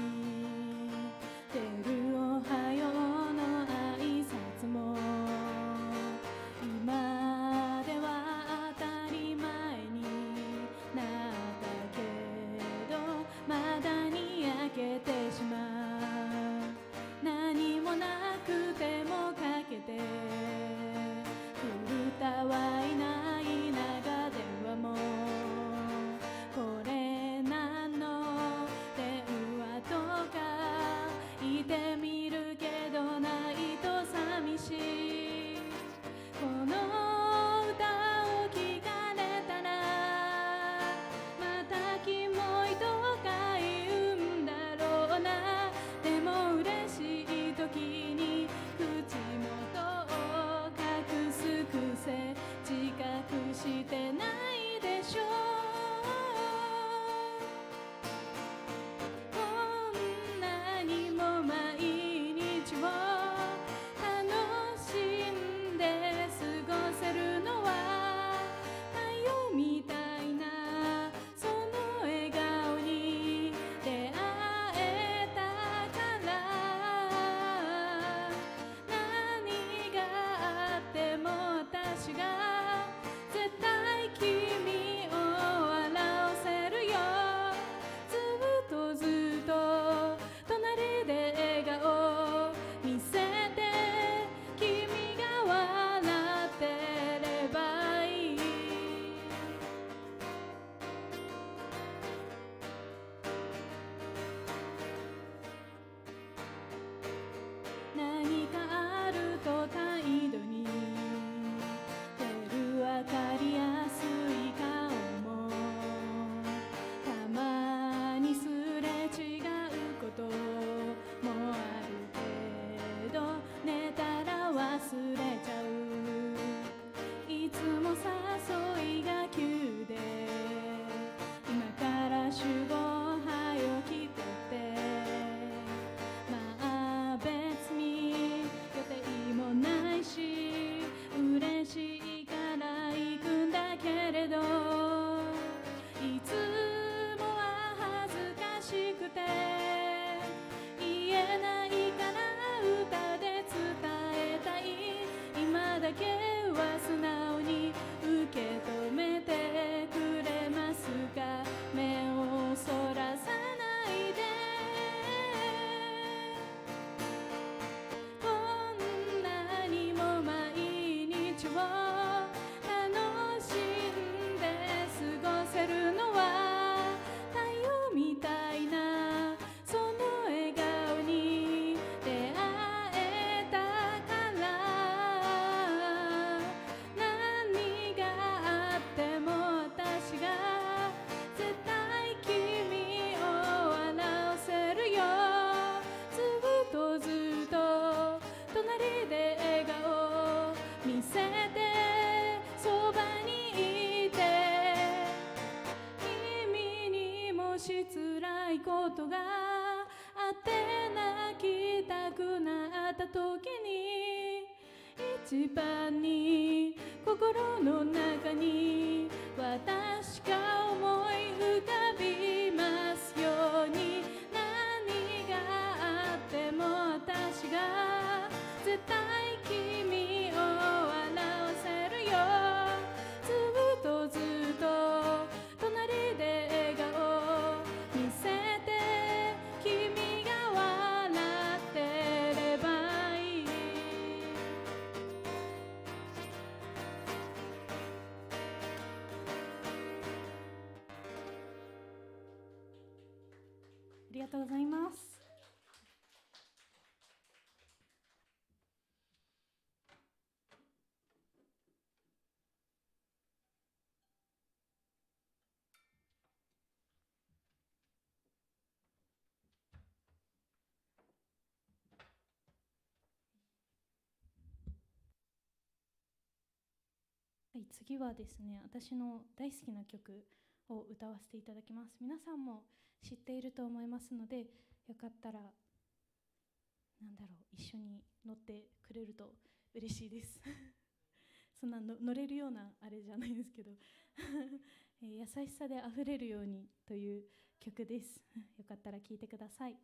時に一番に心の中がとうございます。はい、次はですね私の大好きな曲を歌わせていただきます皆さんも知っていると思いますのでよかったらなんだろう一緒に乗ってくれると嬉しいです。そんなの乗れるようなあれじゃないんですけど。優しさであふれるようにという曲です。よかったら聴いてください。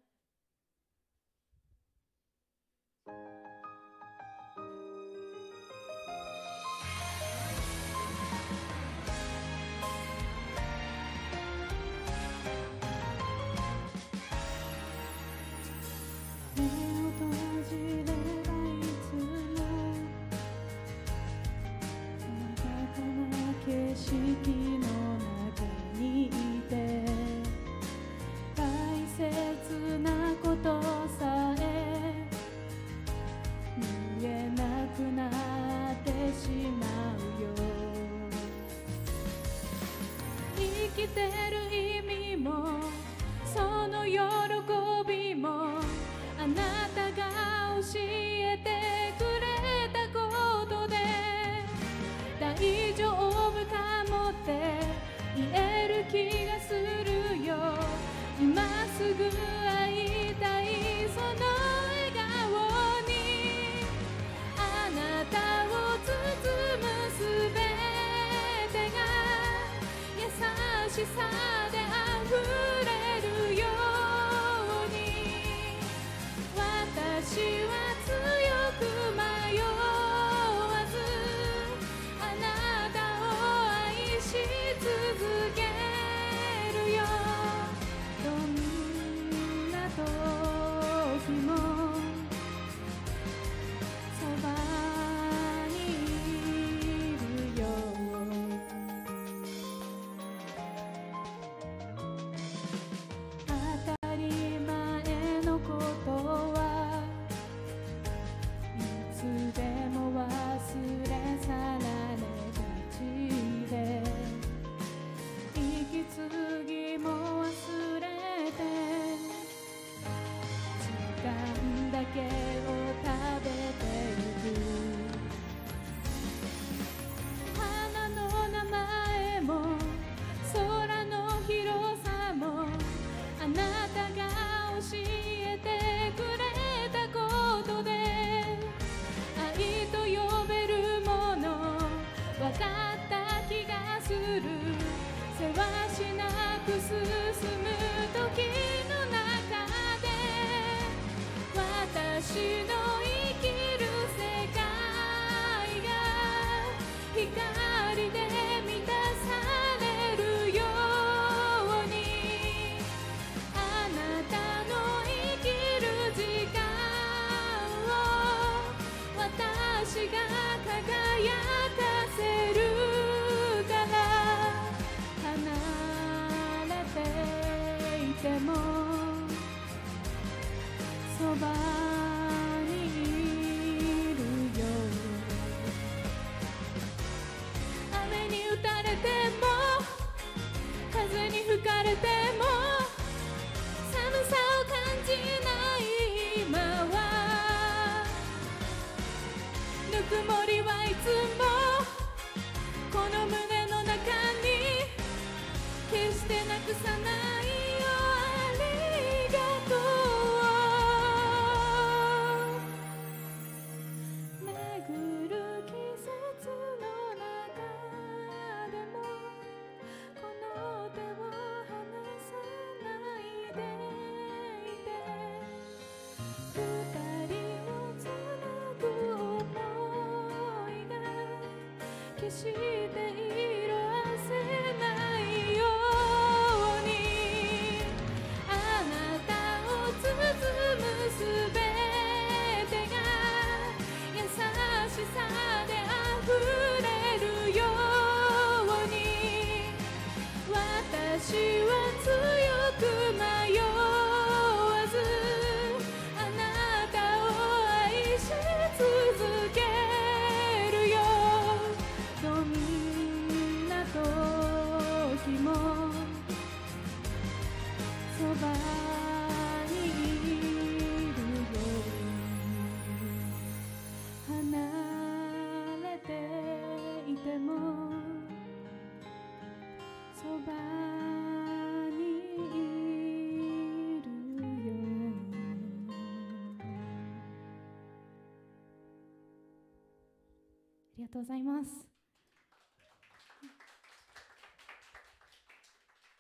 とうございます。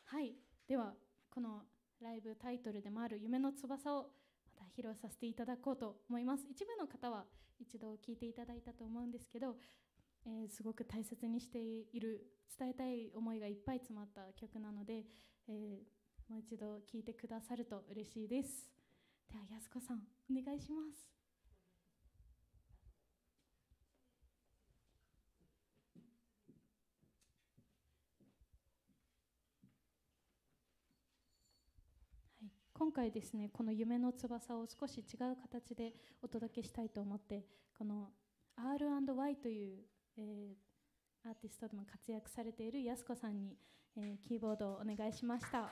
はい。ではこのライブタイトルでもある「夢の翼」をまた披露させていただこうと思います。一部の方は一度聞いていただいたと思うんですけど、えーすごく大切にしている伝えたい思いがいっぱい詰まった曲なので、えーもう一度聞いてくださると嬉しいです。では安子さんお願いしますはい、今回ですねこの「夢の翼」を少し違う形でお届けしたいと思ってこの R&Y という、えーアーティストでも活躍されている安子さんに、えーキーボードをお願いしました。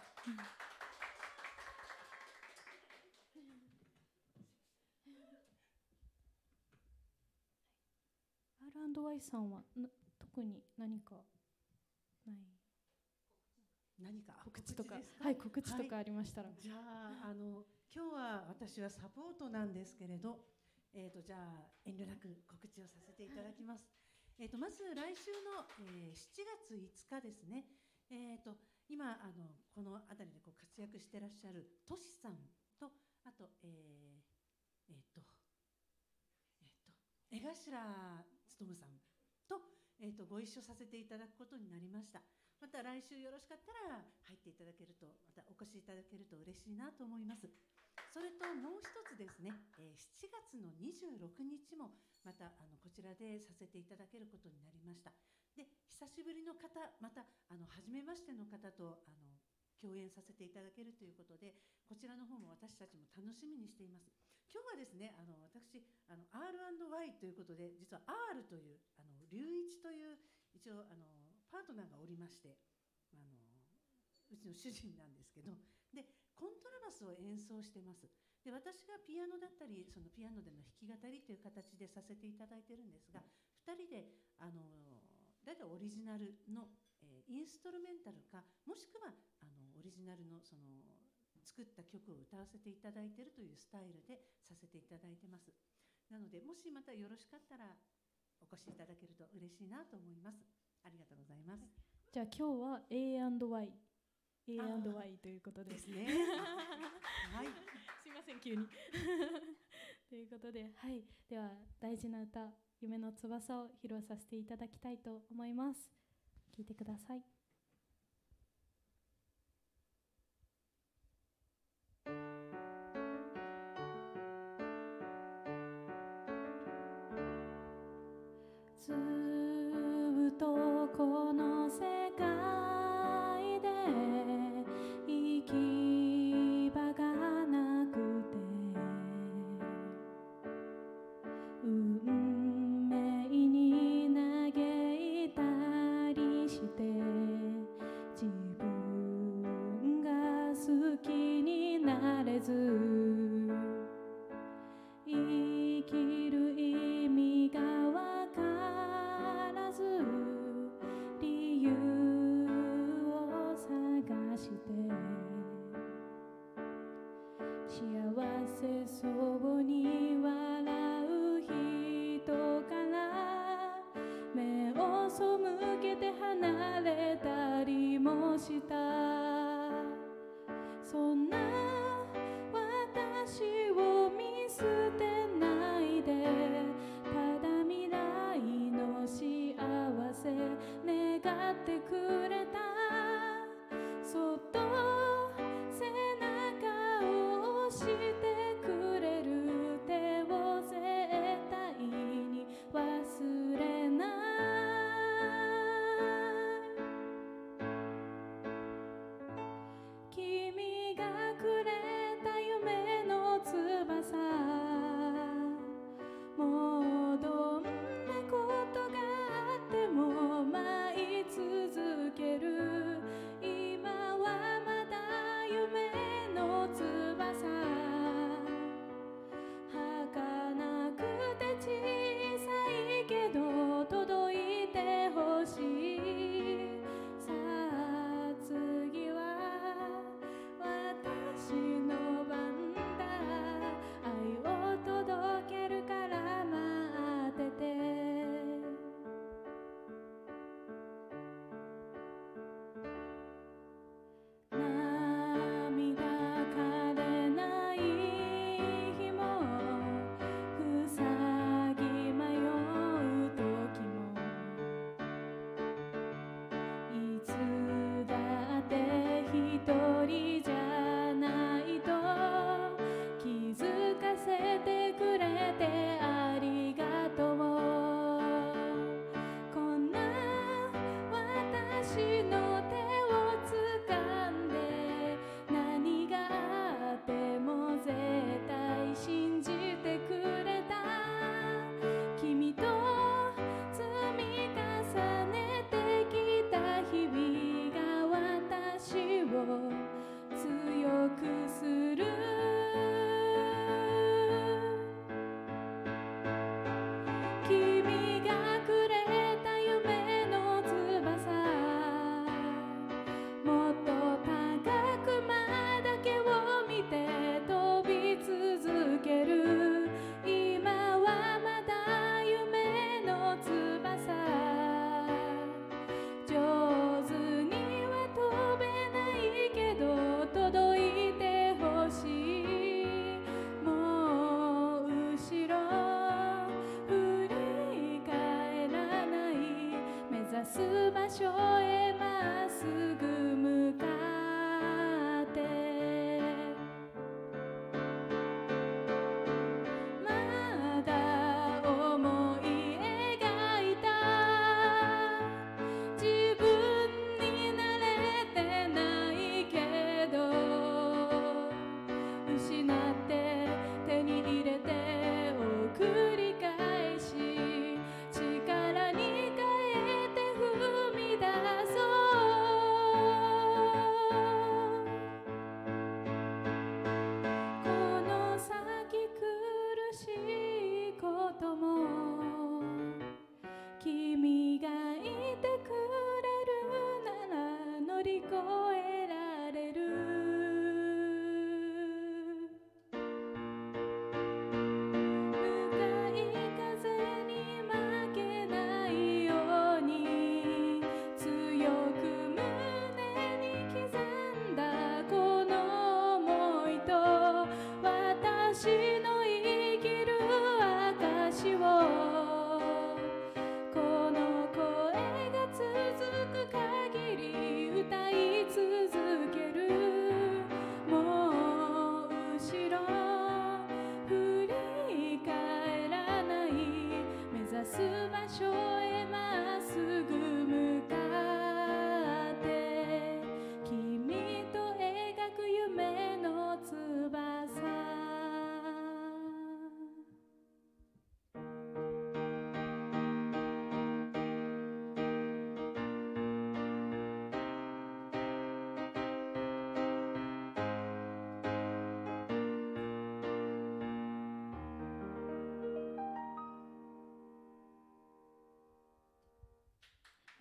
R&Y さんは特に何かない？何か告知とか？はい告知とかありましたら、じゃああの今日は私はサポートなんですけれど、えー、とじゃあ遠慮なく告知をさせていただきます。えー、とまず来週の、えー7月5日ですね、えー、と今あのこの辺りでこう活躍してらっしゃるトシさんとあとえー、えー、とえっ、と江頭勉さんと,、えー、とご一緒させていただくことになりました。また来週よろしかったら入っていただけるとまたお越しいただけると嬉しいなと思います。それともう一つですね、えー7月の26日もまたあのこちらでさせていただけることになりました。で久しぶりの方またあの初めましての方とあの共演させていただけるということでこちらの方も私たちも楽しみにしています。今日はですねあの私あの R&Y ということで実は R というあの龍一という一応あのパートナーがおりましてあのうちの主人なんですけどでコントラバスを演奏してます。で私がピアノだったりそのピアノでの弾き語りという形でさせていただいてるんですが2人であの大体オリジナルの、えーインストルメンタルかもしくはあのオリジナルのその作った曲を歌わせていただいてるというスタイルでさせていただいてます。なのでもしまたよろしかったらお越しいただけると嬉しいなと思います。ありがとうございます。じゃあ今日は A&Y A&Y ということで。ですね。はい。すいません急に。ということではい。では大事な歌「夢の翼」を披露させていただきたいと思います。聞いてください。ずとこの世界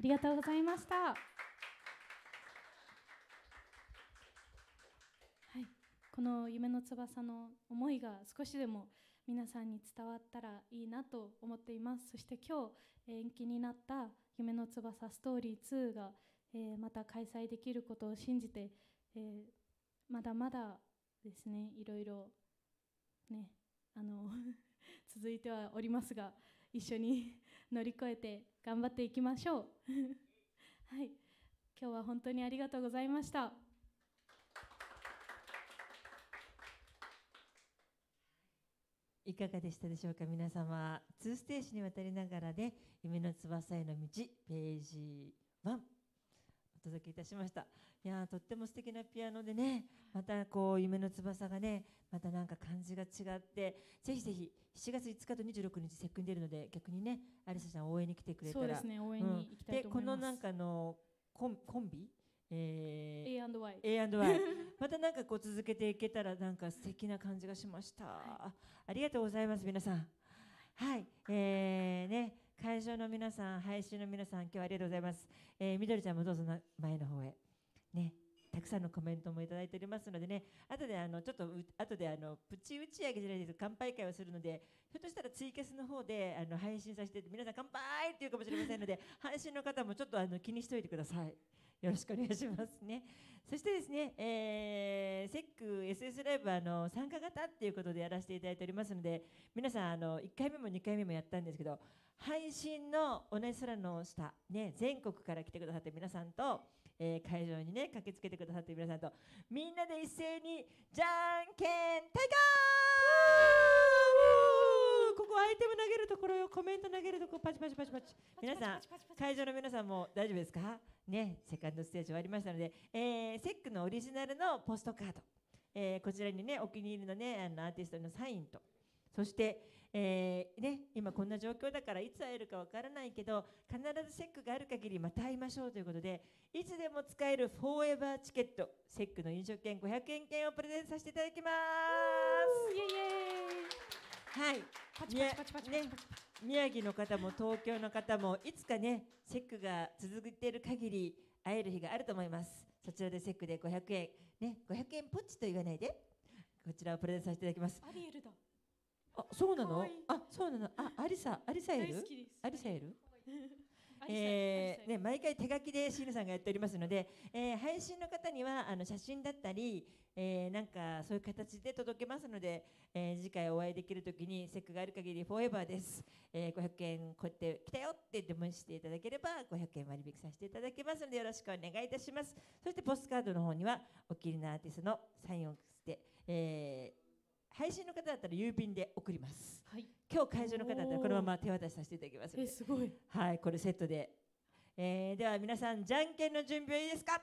りがとうございました。はい、この夢の翼の思いが少しでも皆さんに伝わったらいいなと思っています。そして今日延期になった夢の翼ストーリー2が、えーまた開催できることを信じて、えーまだまだですね、いろいろね、あの 続いてはおりますが、一緒に 乗り越えて頑張っていきましょう。はい、今日は本当にありがとうございました。いかがでしたでしょうか？皆様2ステージにわたりながらで夢の翼への道ページ1届けいたしました。いやーとっても素敵なピアノでねまたこう夢の翼がねまたなんか感じが違ってぜひぜひ7月5日と26日セックに出るので逆にねアリサちゃん応援に来てくれたら。そうですね、応援に行きたいでと思います。このなんかのコンコンビ、えー A&Y。A&Y またなんかこう続けていけたらなんか素敵な感じがしました、ありがとうございます皆さん。はい、えー、ね会場の皆さん配信の皆さん今日はありがとうございます、えー、みどりちゃんもどうぞ前の方へ。ねたくさんのコメントもいただいておりますのでね。後であのちょっと後であのプチ打ち上げじゃないです。けど乾杯会をするのでひょっとしたらツイキャスの方であの配信させて皆さん乾杯っていうかもしれませんので配信の方もちょっとあの気にしておいてください。よろしくお願いしますね。そしてですね、えー、セック SS ライブあの参加型っていうことでやらせていただいておりますので、皆さんあの1回目も2回目もやったんですけど、配信の同じ空の下、ね、全国から来てくださって皆さんと、えー会場にね駆けつけてくださって皆さんとみんなで一斉にじゃんけん大会！ここアイテム投げるところよコメント投げるところパチパチパチパチ。皆さん会場の皆さんも大丈夫ですか？ね、セカンドステージ終わりましたので、えー、セックのオリジナルのポストカード、えーこちらにね、お気に入りのね、あのアーティストのサインと、そして、えーね、今こんな状況だからいつ会えるかわからないけど、必ずセックがある限りまた会いましょうということで、いつでも使えるフォーエバーチケット、セックの飲食券500円券をプレゼントさせていただきます。イエイエはい。イパチパチパチパチパチね宮城の方も東京の方もいつかねセックが続いている限り会える日があると思いますそちらでセックで500円ね500円ポッチと言わないでこちらをプレゼントさせていただきますアリエルだ。あそうなの？あそうなの。あアリサアリサい大る。アリサいる えーね、毎回手書きでシーヌさんがやっておりますので、えー配信の方にはあの写真だったり、えーなんかそういう形で届けますので、えー次回お会いできるときにセックがある限りフォーエバーです、えー500円こうやって来たよって言ってもしていただければ500円割引させていただきますのでよろしくお願いいたします。そしてポストカードの方にはお気に入りのアーティストのサインをして、えー配信の方だったら郵便で送りますはい。今日会場の方だったらこのまま手渡しさせていただきますのでえ、すごい。はい、これセットで。えーでは皆さん、じゃんけんの準備はいいですか？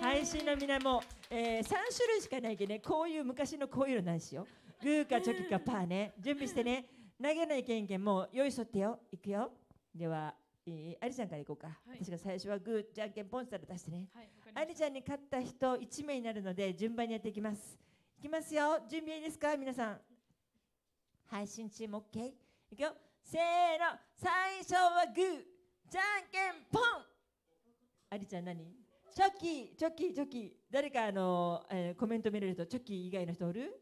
配信の皆も、え3種類しかないけどね、こういう昔のこういうのないしよ。グーかチョキかパーね。準備してね。投げないけんけんもう用意そってよ。いくよ。では、えー、ありちゃんからいこうか。い私が最初はグー、じゃんけんポンしたら出してね。はい、ありちゃんに勝った人1名になるので順番にやっていきます。いきますよ。準備いいですか？皆さん。配信チーム OK? いくよ。せーの。最初はグー。じゃんけんポンありちゃん何？チョキ、チョキ、チョキ。誰かあの、えーコメント見れるとチョキ以外の人おる？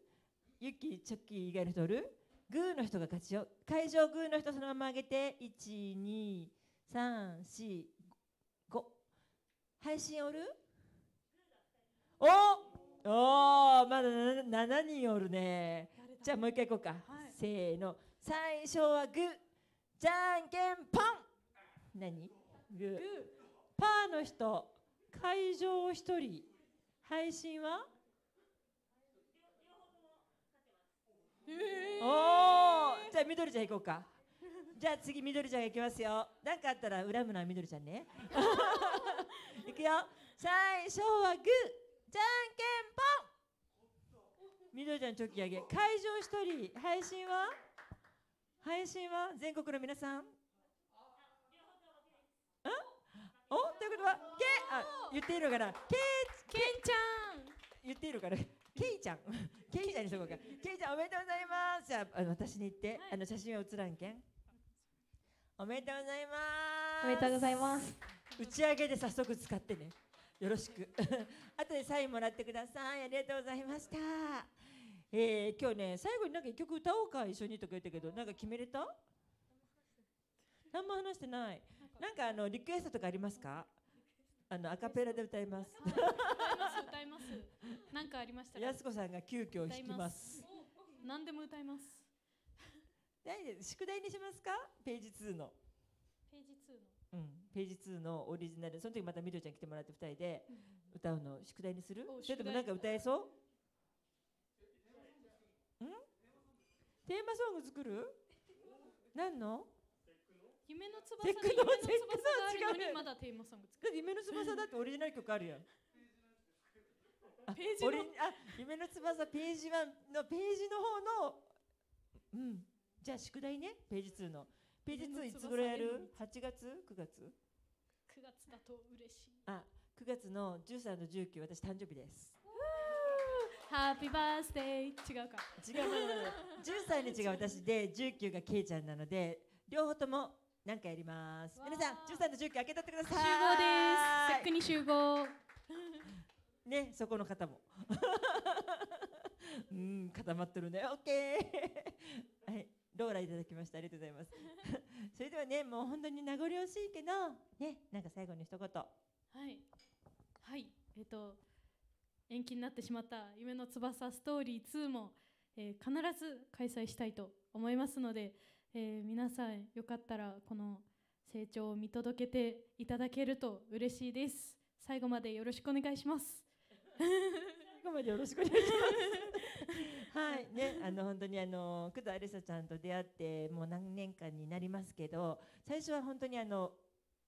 ユッキー、チョキ以外の人おる？グーの人が勝ちよ。会場グーの人そのまま上げて。1、2、3、4、5。配信おる？おおーまだ 7, 7人おるね。じゃあもう一回いこうか、はい。せーの。最初はグー。じゃんけんポン何？グー。パーの人。会場一人。配信は？おおじゃあみどりちゃん行こうかじゃあ次みどりちゃんが行きますよ。なんかあったら恨むのはみどりちゃんね。いくよ。最初はグーじゃんけんぽん。みどりちゃんチョキあげ。会場一人配信は？配信は？全国の皆さん。んお？ということはけあ言っているからけケンちゃん。言っているからケイちゃん。ケイちゃんにしとこうか。ケイちゃんおめでとうございます。じゃああの私に言って、はい。あの写真は写らんけんおめでとうございます。おめでとうございます。打ち上げで早速使ってね。よろしく。後でサインもらってください。ありがとうございました。えー、今日ね最後になんか一曲歌おうか一緒にとか言ったけどなんか決めれた？何も話してない。なんかあのリクエストとかありますか？あのアカペラで歌います。歌います。歌います。なんかありましたら。やすこさんが急遽弾きます。何でも歌います宿題にしますか？ページ2の。ページ2の。うん、ページ2のオリジナル。その時またみどりちゃん来てもらって2人で歌うの宿題にする？おそれともなんか歌えそう？ん？テーマソング作る？何の？夢の翼テックのに夢の翼があるまだテーマソング作だって夢の翼だってオリジナル曲あるやん。あ ページのあ夢の翼ページ1のページの方のうんじゃあ宿題ねページ2の。ページ2いつ頃やる ?8 月 ?9 月？る9月だと嬉しい。あ9月の13と19私誕生日です。ハッピーバースデー違うか。違う13日が私で19がケイちゃんなので両方とも何かやります。皆さん13と19開け取ってくだ集合さいです。セックに集合。ねそこの方も。うん固まってるね。オッケー。はいローラいただきました。ありがとうございます。それではねもう本当に名残惜しいけどねなんか最後に一言。はい。はい。えっ、と延期になってしまった夢の翼ストーリー2も、えー必ず開催したいと思いますので、えー皆さんよかったらこの成長を見届けていただけると嬉しいです。最後までよろしくお願いします 最後までよろしくお願いします。はい、ね、あの本当にあの工藤有沙ちゃんと出会ってもう何年間になりますけど、最初は本当にあの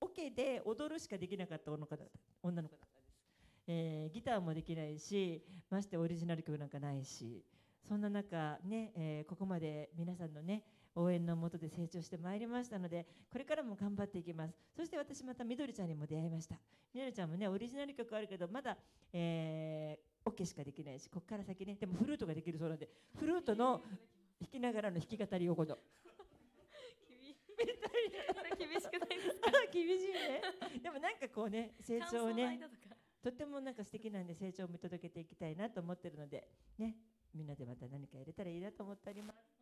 オケで踊るしかできなかった女の子だった女の子だったんです。えーギターもできないし、ましてオリジナル曲なんかないし、そんな中ね、えーここまで皆さんのね。応援のもとで成長してまいりましたのでこれからも頑張っていきますそして私またみどりちゃんにも出会いましたみどりちゃんもねオリジナル曲あるけどまだ、えー、オケしかできないしここから先ね。でもフルートができるそうなんでフルートの弾きながらの弾き語りを今度。厳しくないです厳しいね。でもなんかこうね成か長をねとってもなんか素敵なんで成長を見届けていきたいなと思ってるのでね。みんなでまた何かやれたらいいなと思っております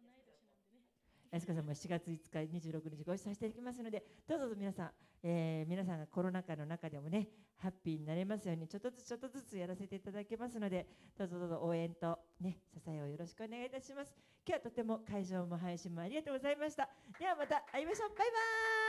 安川さんも7月5日26日ご一緒させていただきますのでどうぞ皆さん、えー皆さんがコロナ禍の中でもねハッピーになれますようにちょっとずつちょっとずつやらせていただけますのでどうぞどうぞ応援とね支えをよろしくお願いいたします。今日はとても会場も配信もありがとうございました。ではまた会いましょう。バイバーイ。